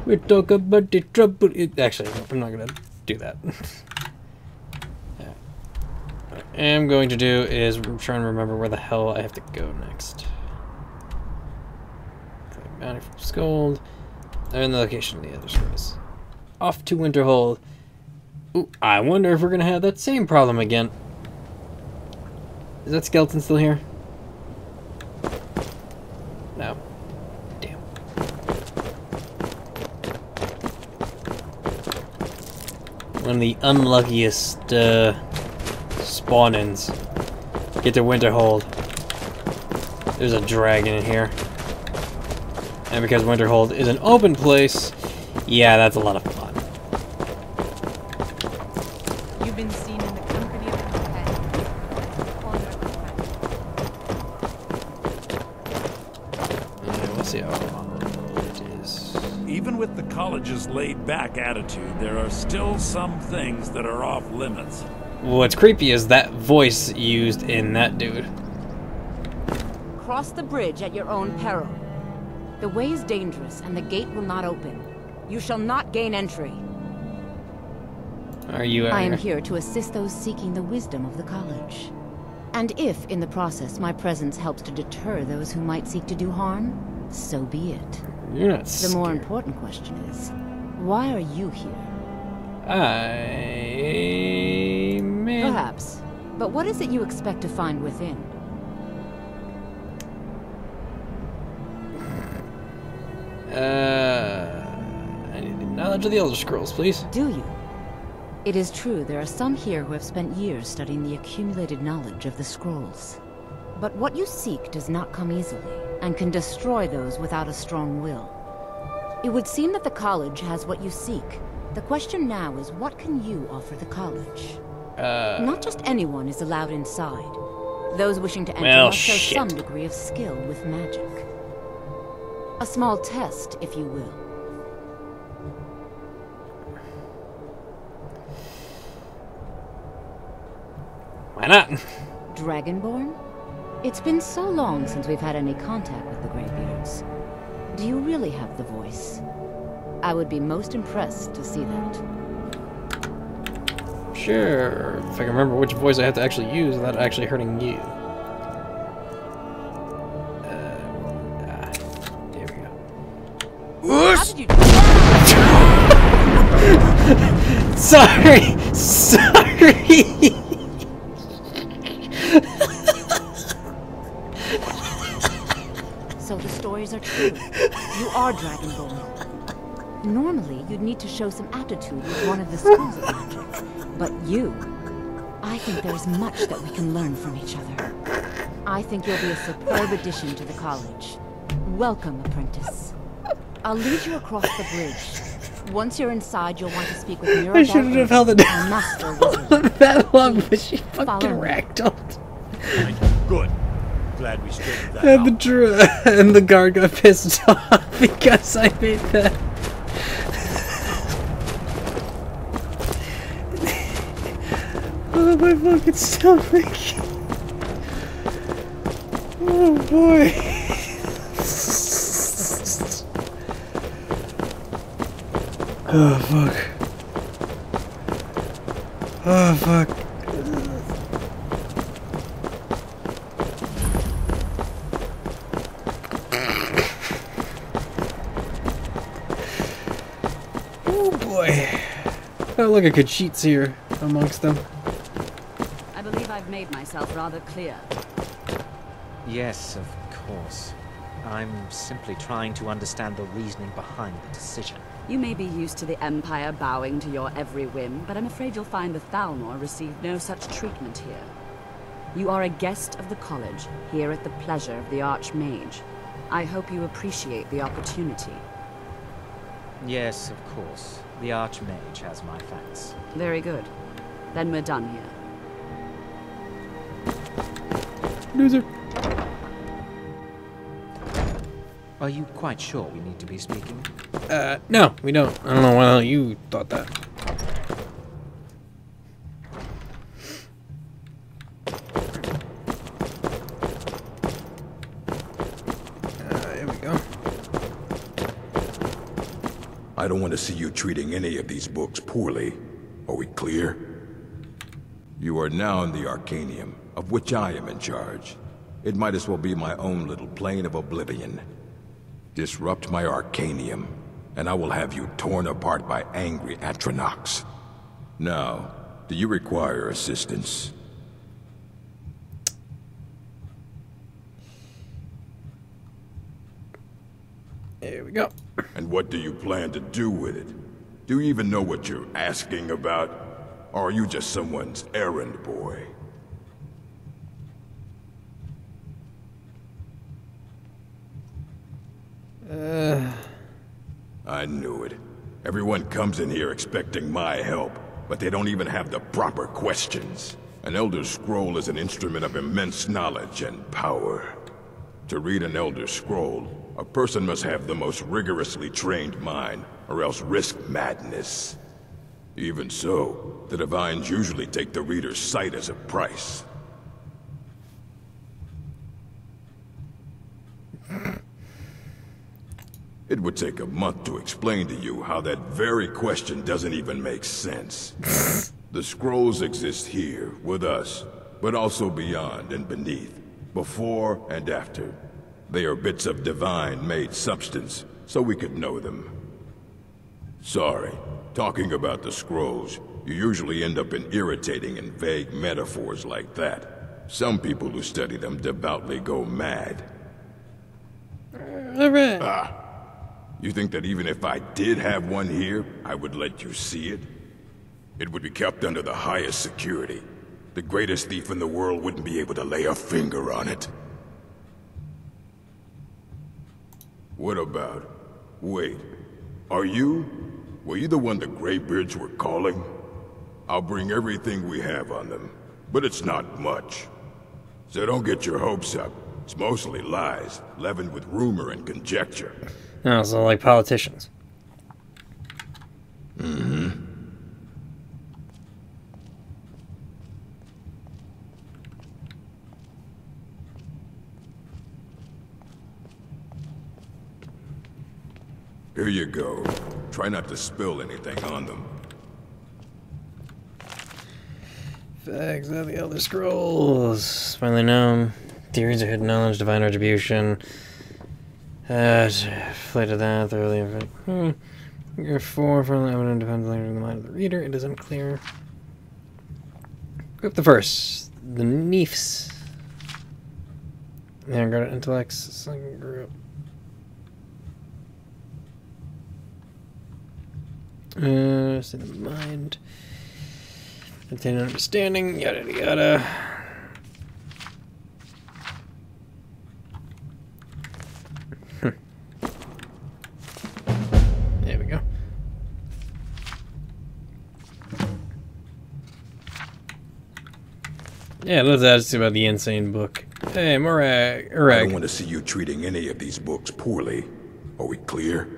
We talk about the trouble. It, actually, I'm not gonna do that. What I am going to do is try and remember where the hell I have to go next. Bounty from Scold. And the location of the other scrolls. Off to Winterhold. Ooh, I wonder if we're gonna have that same problem again. Is that skeleton still here? No. Damn. One of the unluckiest uh, spawn-ins. Get to Winterhold. There's a dragon in here. And because Winterhold is an open place, yeah, that's a lot of that are off limits. What's creepy is that voice used in that dude. Cross the bridge at your own peril. The way is dangerous, and the gate will not open. You shall not gain entry. Are you? I am here to assist those seeking the wisdom of the college. And if, in the process, my presence helps to deter those who might seek to do harm, so be it. You're not. The more important question is, why are you here? Perhaps. But what is it you expect to find within? Uh, I need the knowledge of the Elder Scrolls, please. Do you? It is true, there are some here who have spent years studying the accumulated knowledge of the scrolls. But what you seek does not come easily, and can destroy those without a strong will. It would seem that the college has what you seek. The question now is, what can you offer the college? Uh, Not just anyone is allowed inside. Those wishing to enter Well, must show shit. some degree of skill with magic. A small test, if you will. why not? Dragonborn? It's been so long since we've had any contact with the Greybeards. Do you really have the voice? I would be most impressed to see that. Sure. If I can remember which voice I have to actually use without actually hurting you. Uh, ah, there we go. [laughs] Sorry! Sorry! So the stories are true. You are Dragonborn. Normally, you'd need to show some aptitude with one of the schools of magic. But you... I think there's much that we can learn from each other. I think you'll be a superb addition to the college. Welcome, apprentice. I'll lead you across the bridge. Once you're inside, you'll want to speak with Mirabelle I shouldn't have held it our master wizard. [laughs] that long, but she fucking Follow me. ragdolled. Good. Glad we straightened that And out. dr- [laughs] and the guard got pissed [laughs] off because I made that. Oh my fucking stomach! Oh boy! oh fuck! Oh fuck! Oh boy! Oh look, at Khajiit's here amongst them. I believe I've made myself rather clear. Yes, of course. I'm simply trying to understand the reasoning behind the decision. You may be used to the Empire bowing to your every whim, but I'm afraid you'll find the Thalmor received no such treatment here. You are a guest of the college, here at the pleasure of the Archmage. I hope you appreciate the opportunity. Yes, of course. The Archmage has my thanks. Very good. Then we're done here. Loser. Are you quite sure we need to be speaking? Uh, no, we don't. I don't know why you thought that. Uh, here we go. I don't want to see you treating any of these books poorly. Are we clear? You are now in the Arcanaeum, of which I am in charge. It might as well be my own little plane of oblivion. Disrupt my Arcanaeum, and I will have you torn apart by angry Atronachs. Now, do you require assistance? Here we go. And what do you plan to do with it? Do you even know what you're asking about? Or are you just someone's errand boy? Uh, I knew it. Everyone comes in here expecting my help, but they don't even have the proper questions. An Elder Scroll is an instrument of immense knowledge and power. To read an Elder Scroll, a person must have the most rigorously trained mind, or else risk madness. Even so, the Divines usually take the reader's sight as a price. It would take a month to explain to you how that very question doesn't even make sense. the scrolls exist here, with us, but also beyond and beneath, before and after. They are bits of divine-made substance, so we could know them. Sorry, talking about the scrolls, you usually end up in irritating and vague metaphors like that. Some people who study them devoutly go mad. Alright. Ah, you think that even if I did have one here, I would let you see it? It would be kept under the highest security. The greatest thief in the world wouldn't be able to lay a finger on it. What about... Wait, are you... Were you the one the Greybeards were calling? I'll bring everything we have on them, but it's not much. So don't get your hopes up. It's mostly lies, leavened with rumor and conjecture. No, so like politicians. Mm-hmm. Here you go. Try not to spill anything on them. Facts of the Elder Scrolls. Finally known. Theories of hidden knowledge, divine retribution. Uh, flight of that, the thoroughly. Hmm. Your four from the evidence depends on the mind of the reader. It is unclear. Group the first. The Naifs. The unguarded intellects. Second group. Uh, state of mind. Attain understanding, Yada yada yada Yeah, let's ask about the insane book. Hey, Morag. Morag. I don't want to see you treating any of these books poorly. Are we clear?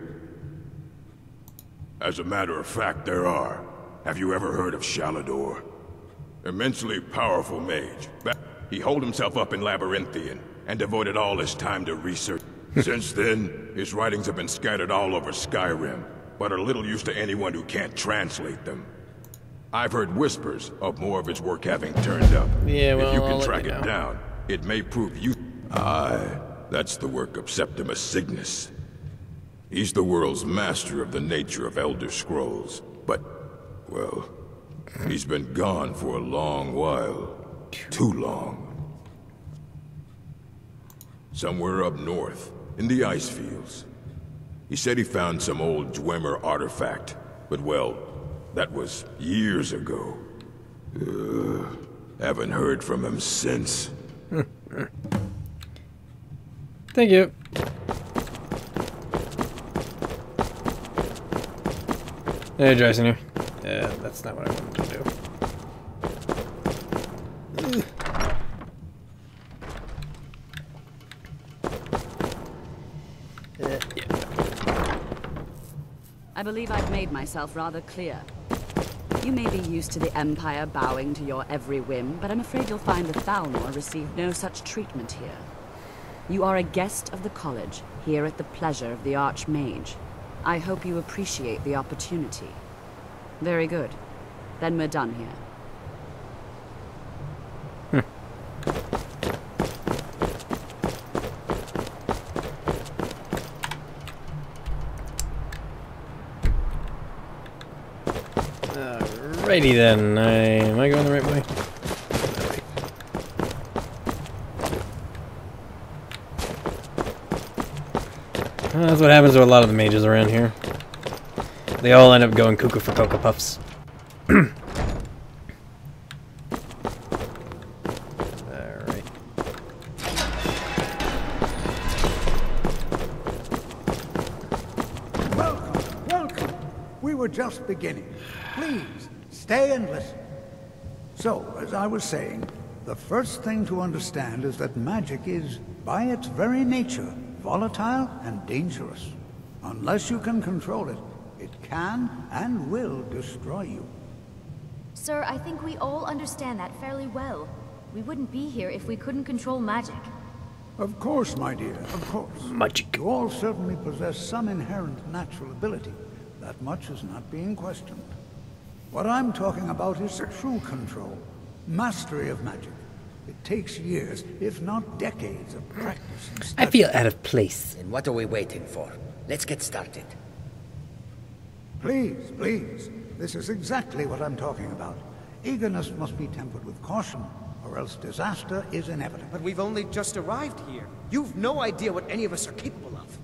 As a matter of fact, there are. Have you ever heard of Shalidor? Immensely powerful mage. He holed himself up in Labyrinthian and devoted all his time to research. [laughs] Since then, his writings have been scattered all over Skyrim, but are little use to anyone who can't translate them. I've heard whispers of more of his work having turned up. Yeah, well, if you I'll can track you it know. down, it may prove you. Aye, that's the work of Septimus Signus. He's the world's master of the nature of Elder Scrolls, but, well, he's been gone for a long while. Too long. Somewhere up north, in the ice fields. He said he found some old Dwemer artifact, but well, that was years ago. Uh, haven't heard from him since. [laughs] Thank you. Hey, Jason here. Yeah, that's not what I wanted to do. [sighs] I believe I've made myself rather clear. You may be used to the Empire bowing to your every whim, but I'm afraid you'll find the Thalmor receive no such treatment here. You are a guest of the college, here at the pleasure of the Archmage. I hope you appreciate the opportunity. Very good. Then we're done here. Alrighty then. I, am I going the right way? That's what happens to a lot of the mages around here. They all end up going cuckoo for Cocoa Puffs. Alright. Welcome, welcome. We were just beginning. Please, stay and listen. So, as I was saying, the first thing to understand is that magic is, by its very nature, volatile and dangerous. Unless you can control it, it can and will destroy you. Sir, I think we all understand that fairly well. We wouldn't be here if we couldn't control magic. Of course, my dear, of course. Magic. You all certainly possess some inherent natural ability. That much is not being questioned. What I'm talking about is true control, mastery of magic. It takes years, if not decades, of practice and I feel out of place. And what are we waiting for? Let's get started. Please, please. This is exactly what I'm talking about. Eagerness must be tempered with caution, or else disaster is inevitable. But we've only just arrived here. You've no idea what any of us are capable of.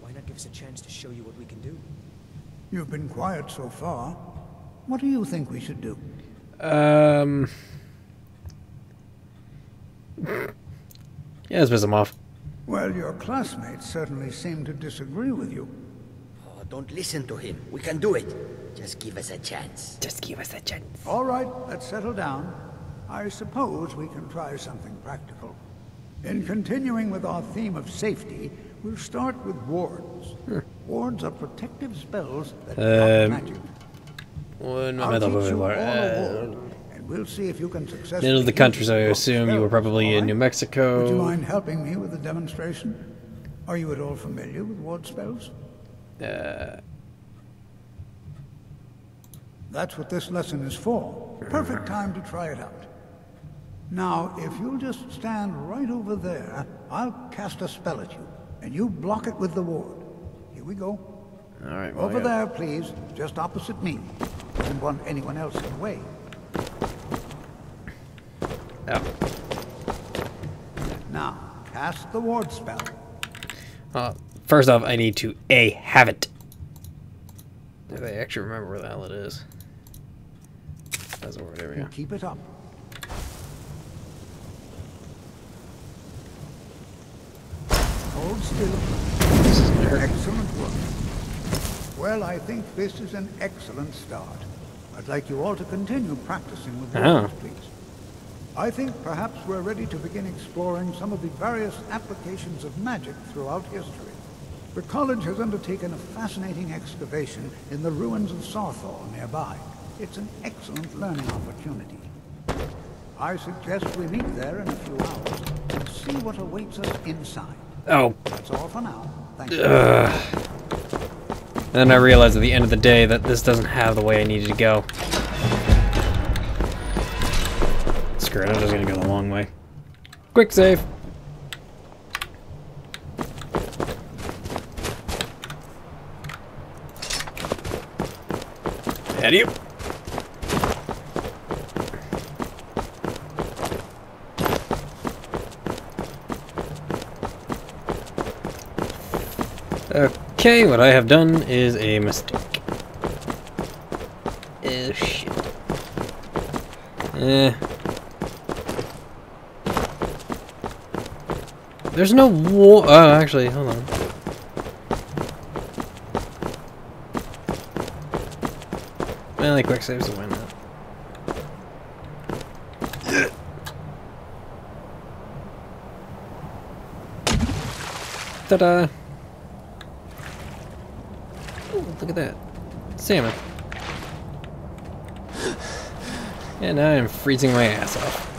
Why not give us a chance to show you what we can do? You've been quiet so far. What do you think we should do? Um. Yeah, let's piss him off. Well, your classmates certainly seem to disagree with you. Oh, don't listen to him. We can do it. Just give us a chance. Just give us a chance. All right, let's settle down. I suppose we can try something practical. In continuing with our theme of safety, we'll start with wards. Wards are protective spells that block Um, magic. One I'll moment, you be all right- a uh, we'll see if you can successfully Middle of the country, so I assume you were probably in? New Mexico. Would you mind helping me with the demonstration? Are you at all familiar with ward spells? Uh, That's what this lesson is for. Perfect time to try it out. Now, if you'll just stand right over there, I'll cast a spell at you, and you block it with the ward. Here we go. All right. well, Over gotta- there, please, just opposite me. Didn't want anyone else in the way. Oh. Now, cast the ward spell. Uh, first off, I need to a have it. If I actually remember where the hell it is. That's where. There we go. Keep it up. Hold still. Excellent work. Well, I think this is an excellent start. I'd like you all to continue practicing with ah. Oh. words, please. I think perhaps we're ready to begin exploring some of the various applications of magic throughout history. The college has undertaken a fascinating excavation in the ruins of Saarthal nearby. It's an excellent learning opportunity. I suggest we meet there in a few hours and see what awaits us inside. Oh. That's all for now. Thank you. Ugh. And then I realized at the end of the day that this doesn't have the way I needed to go. Screw it, I'm just gonna go the long way. Quick save. Ahead you. Okay, what I have done is a mistake. Oh shit. Eh. There's no war. Oh, actually, hold on. Well, quick saves the win now. Ta-da! Ooh, look at that. Salmon. And now I'm freezing my ass off.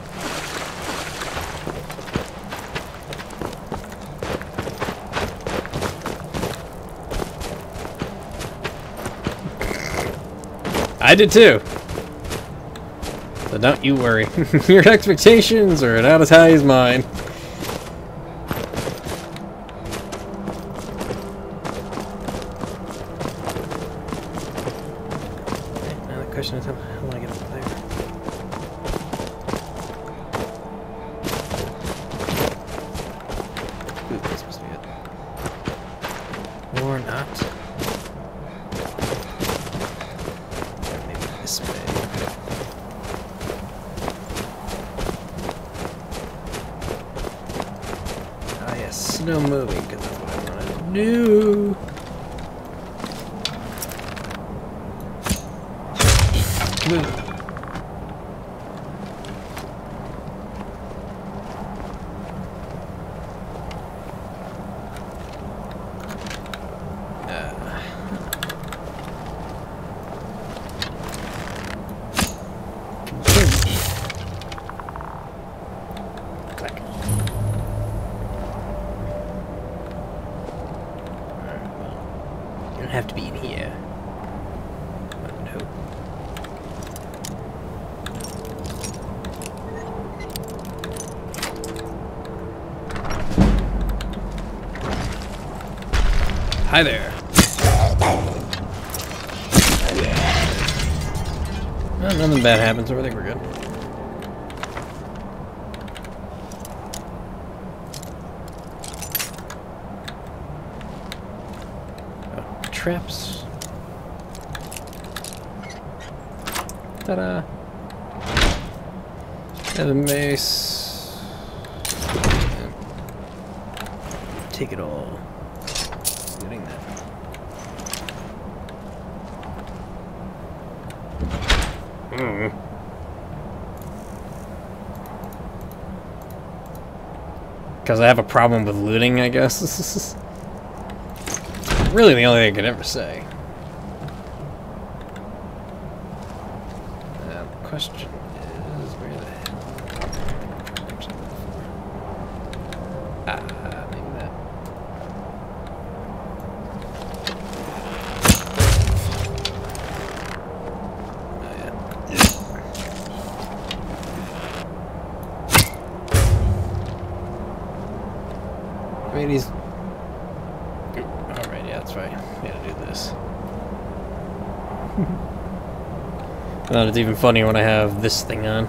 I did too. So don't you worry. [laughs] Your expectations are not as high as mine. Now the question is how how do I get up there? Ooh, that's supposed to be it. Or not. Maybe this way. Ah yes, snow moving, because that's what I want to do. Move. Click. You don't have to be in here. Would hope. Hi there. Well, nothing bad happens, over I think we're good. Oh, traps. Ta-da! And a mace. And take it all. Including that. Mm. Because I have a problem with looting, I guess. [laughs] really the only thing I could ever say. Uh, the question is, where the hell... Where's that before? Ah, maybe that. Oh, yeah. I mean, he's Alright, yeah, that's right. We gotta do this. and it's even funnier when I have this thing on.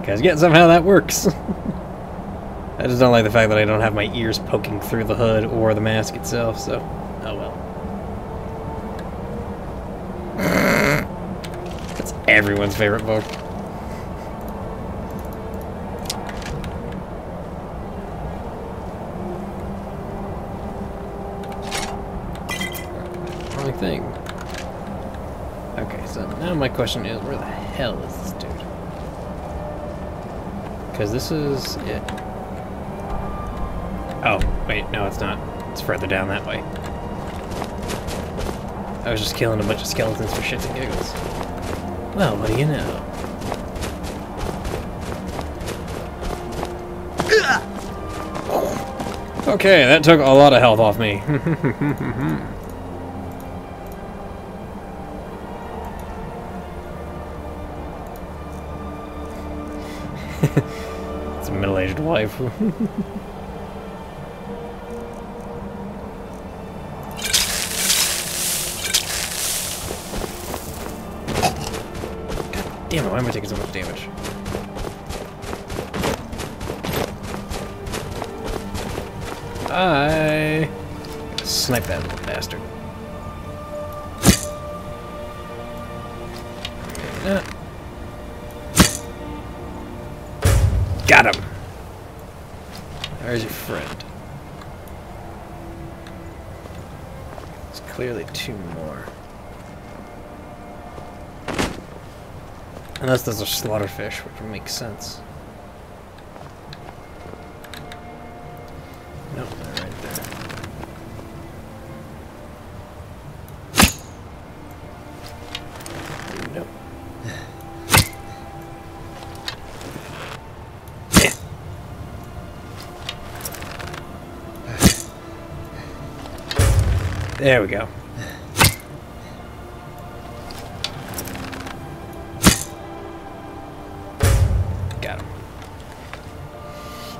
Because yet somehow that works. [laughs] I just don't like the fact that I don't have my ears poking through the hood or the mask itself, so oh well. That's everyone's favorite book. Wrong thing. Okay, so now my question is, where the hell is this dude? Because this is it. Oh, wait, no, it's not. It's further down that way. I was just killing a bunch of skeletons for shits and giggles. Well, what do you know? Okay, that took a lot of health off me. [laughs] middle-aged. [laughs] God damn it, why am I taking so much damage? I snipe that little bastard. Uh. Got him. There's your friend. There's clearly two more. Unless those are slaughterfish, which would make sense. There we go. Got him.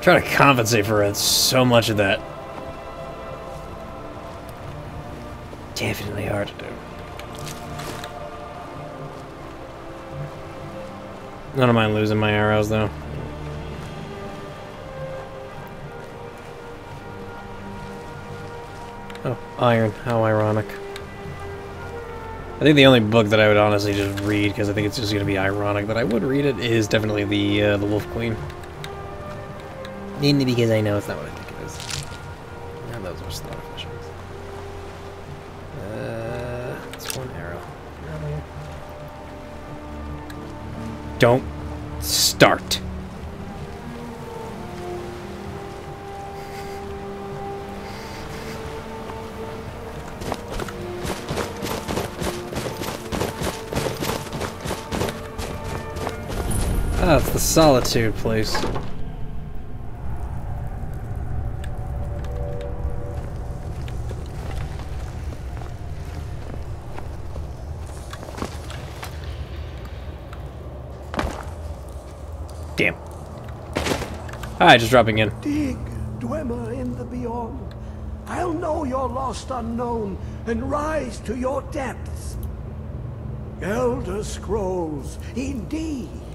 Trying to compensate for so much of that. Definitely hard to do. I don't mind losing my arrows though. Iron. How ironic. I think the only book that I would honestly just read, because I think it's just going to be ironic, but I would read it, is definitely the uh, the Wolf Queen. Mainly because I know it's not what I think it is. Now those are slaughterfishes. Uh, it's one arrow. Don't solitude place. Damn. Hi, just dropping in. Dig, Dwemer in the beyond. I'll know your lost unknown and rise to your depths. Elder Scrolls, indeed.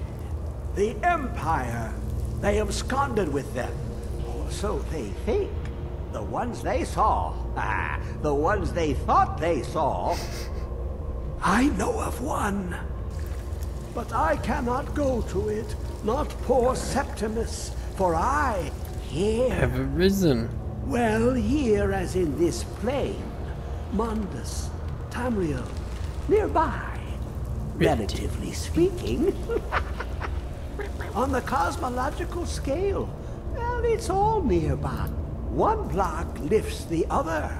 The Empire. They absconded with them. Or so they think. The ones they saw. Ah, the ones they thought they saw. I know of one. But I cannot go to it, not poor Septimus, for I here. Have arisen. Well, here as in this plane, Mundus, Tamriel, nearby, relatively speaking. [laughs] On the cosmological scale, well, it's all nearby. One block lifts the other.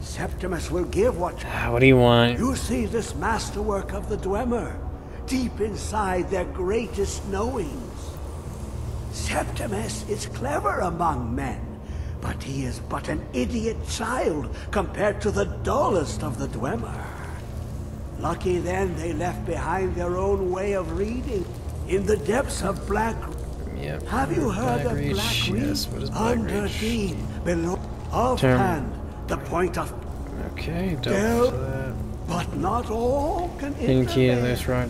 Septimus will give what... Ah, what do you want? You see this masterwork of the Dwemer, deep inside their greatest knowings. Septimus is clever among men, but he is but an idiot child compared to the dullest of the Dwemer. Lucky then they left behind their own way of reading in the depths of Black... Yep. Have you heard Black of Reach? Black Reach? Yes, what is Black Under Reach? Dean, below... Offhand, the point of... Okay, don't Del- that. But not all can Hidden key in this right.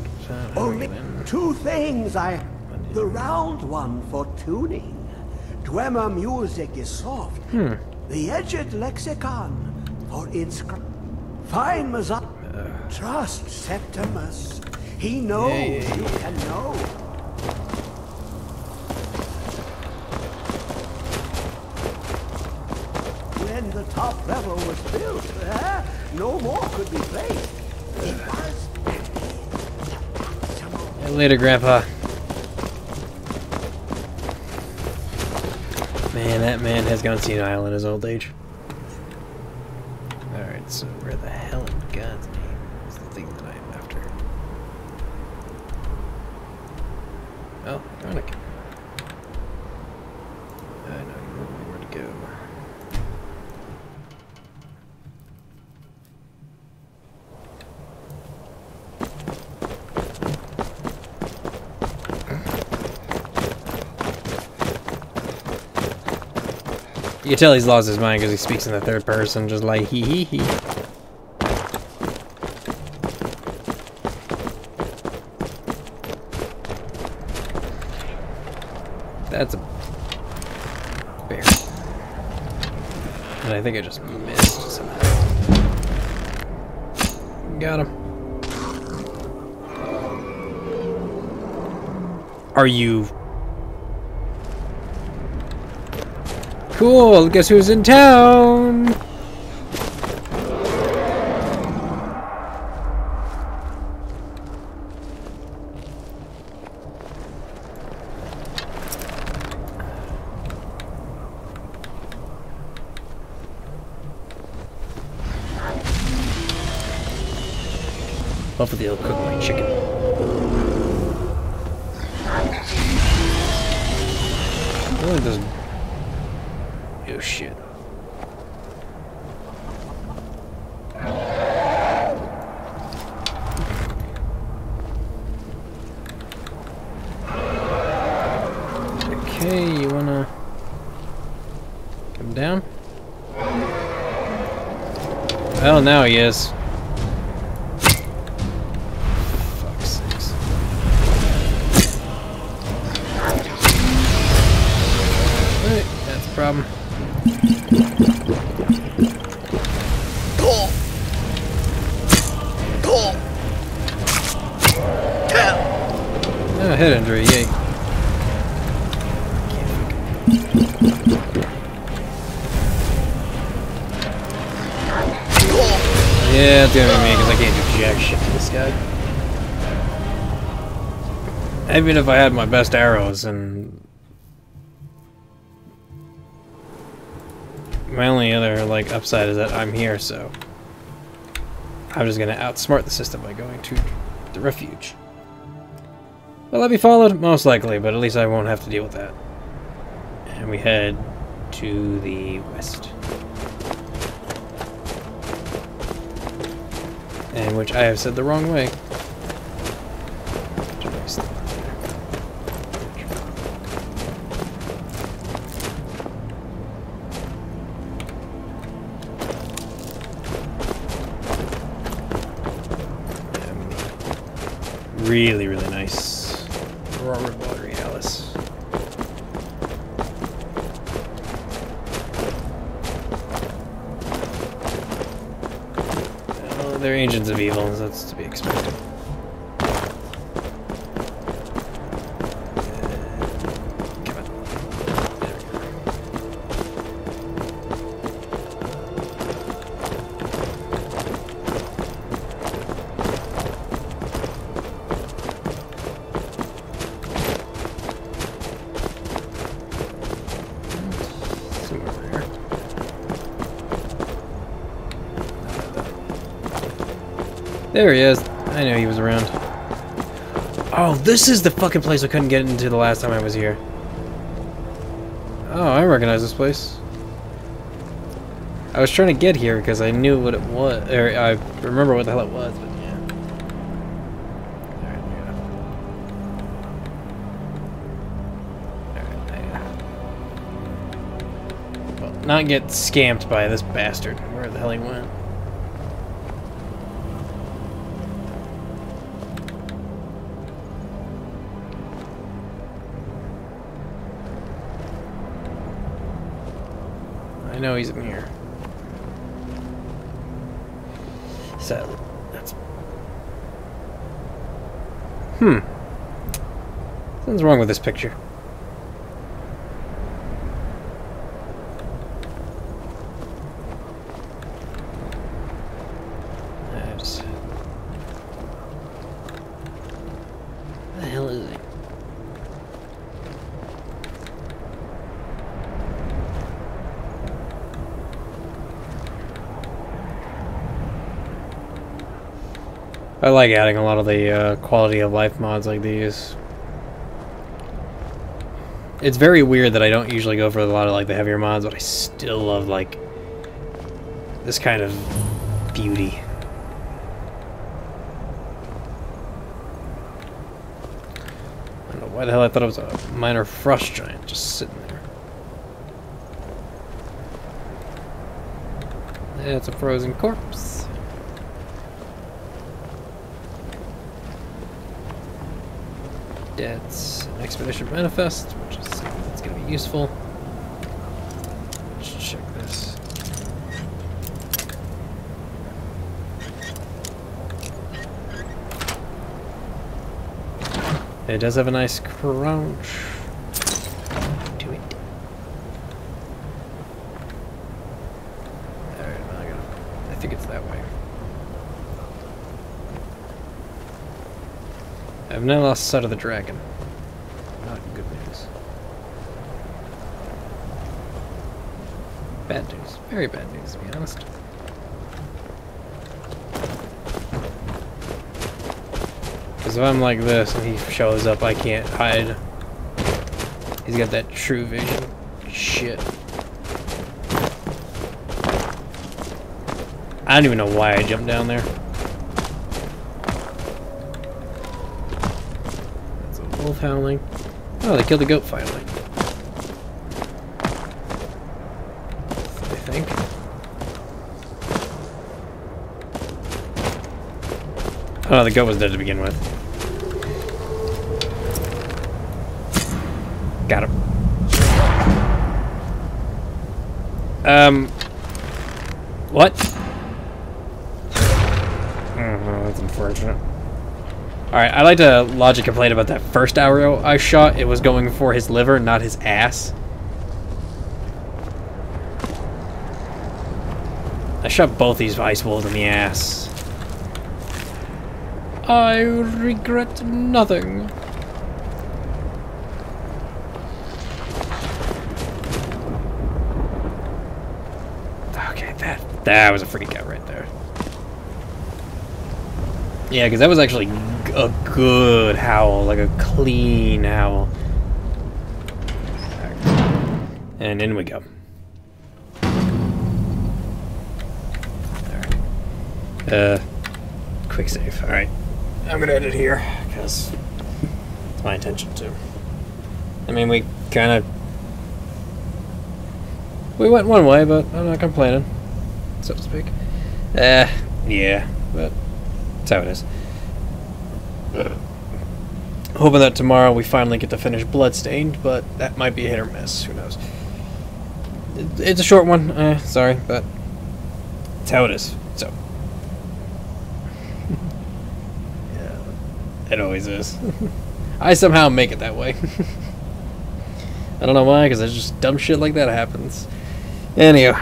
Only two things I... The round one for tuning. Dwemer music is soft. Hmm. The edged lexicon for inscript. Fine Mzark. Trust Septimus. He knows Yeah, yeah, you can know. When the top level was built, eh, no more could be played. It was Later, Grandpa. Man, that man has gone to an senile in his old age. Alright, so where the hell in God's name is the thing that I am after? Oh, ironic. I know exactly where to go. You tell he's lost his mind because he speaks in the third person, just like hee hee hee. That's a bear. And I think I just missed somehow. Got him. Are you Cool, guess who's in town? Now he is. Even if I had my best arrows and my only other like upside is that I'm here, so I'm just gonna outsmart the system by going to the refuge. Will I be followed? Most likely, but at least I won't have to deal with that. And we head to the west. And which I have said the wrong way. Really, really nice. Aurora Borealis. Oh, they're agents of evil, that's to be There he is. I knew he was around. Oh, this is the fucking place I couldn't get into the last time I was here. Oh, I recognize this place. I was trying to get here because I knew what it was, or I remember what the hell it was, but yeah. Well, not get scammed by this bastard. Where the hell he went. What's wrong with this picture? I like adding a lot of the uh, quality of life mods like these. It's very weird that I don't usually go for a lot of like the heavier mods, but I still love like this kind of beauty. I don't know why the hell I thought it was a minor frost giant just sitting there. It's a frozen corpse. That's an expedition manifest, which is it's going to be useful. Let's check this. It does have a nice crouch. Do it. Alright, I gotta. I think it's that way. I've now lost sight of the dragon. Not good news. Bad news. Very bad news, to be honest. Because if I'm like this and he shows up, I can't hide. He's got that true vision. Shit. I don't even know why I jumped down there. Howling. Oh, they killed the goat finally. I think. Oh, the goat was dead to begin with. Got him. Um. What? Oh, that's unfortunate. Alright, I like to logic complain about that first arrow I shot. It was going for his liver, not his ass. I shot both these ice wolves in the ass. I regret nothing. Okay, that that was a freak out right there. Yeah, because that was actually a good howl, like a clean howl. And in we go. Uh, quick save. All right, I'm gonna edit here because it's my intention to. I mean, we kind of we went one way, but I'm not complaining, so to speak. Uh, yeah, but that's how it is. Hoping that tomorrow we finally get to finish Bloodstained, but that might be a hit or miss. Who knows? It's a short one. Uh, sorry, but it's how it is. So. [laughs] yeah, it always is. [laughs] I somehow make it that way. [laughs] I don't know why, because there's just dumb shit like that happens. Anyway.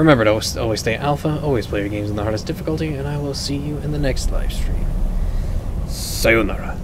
Remember to always- stay alpha, always play your games in the hardest difficulty, and I will see you in the next live stream. Sayonara.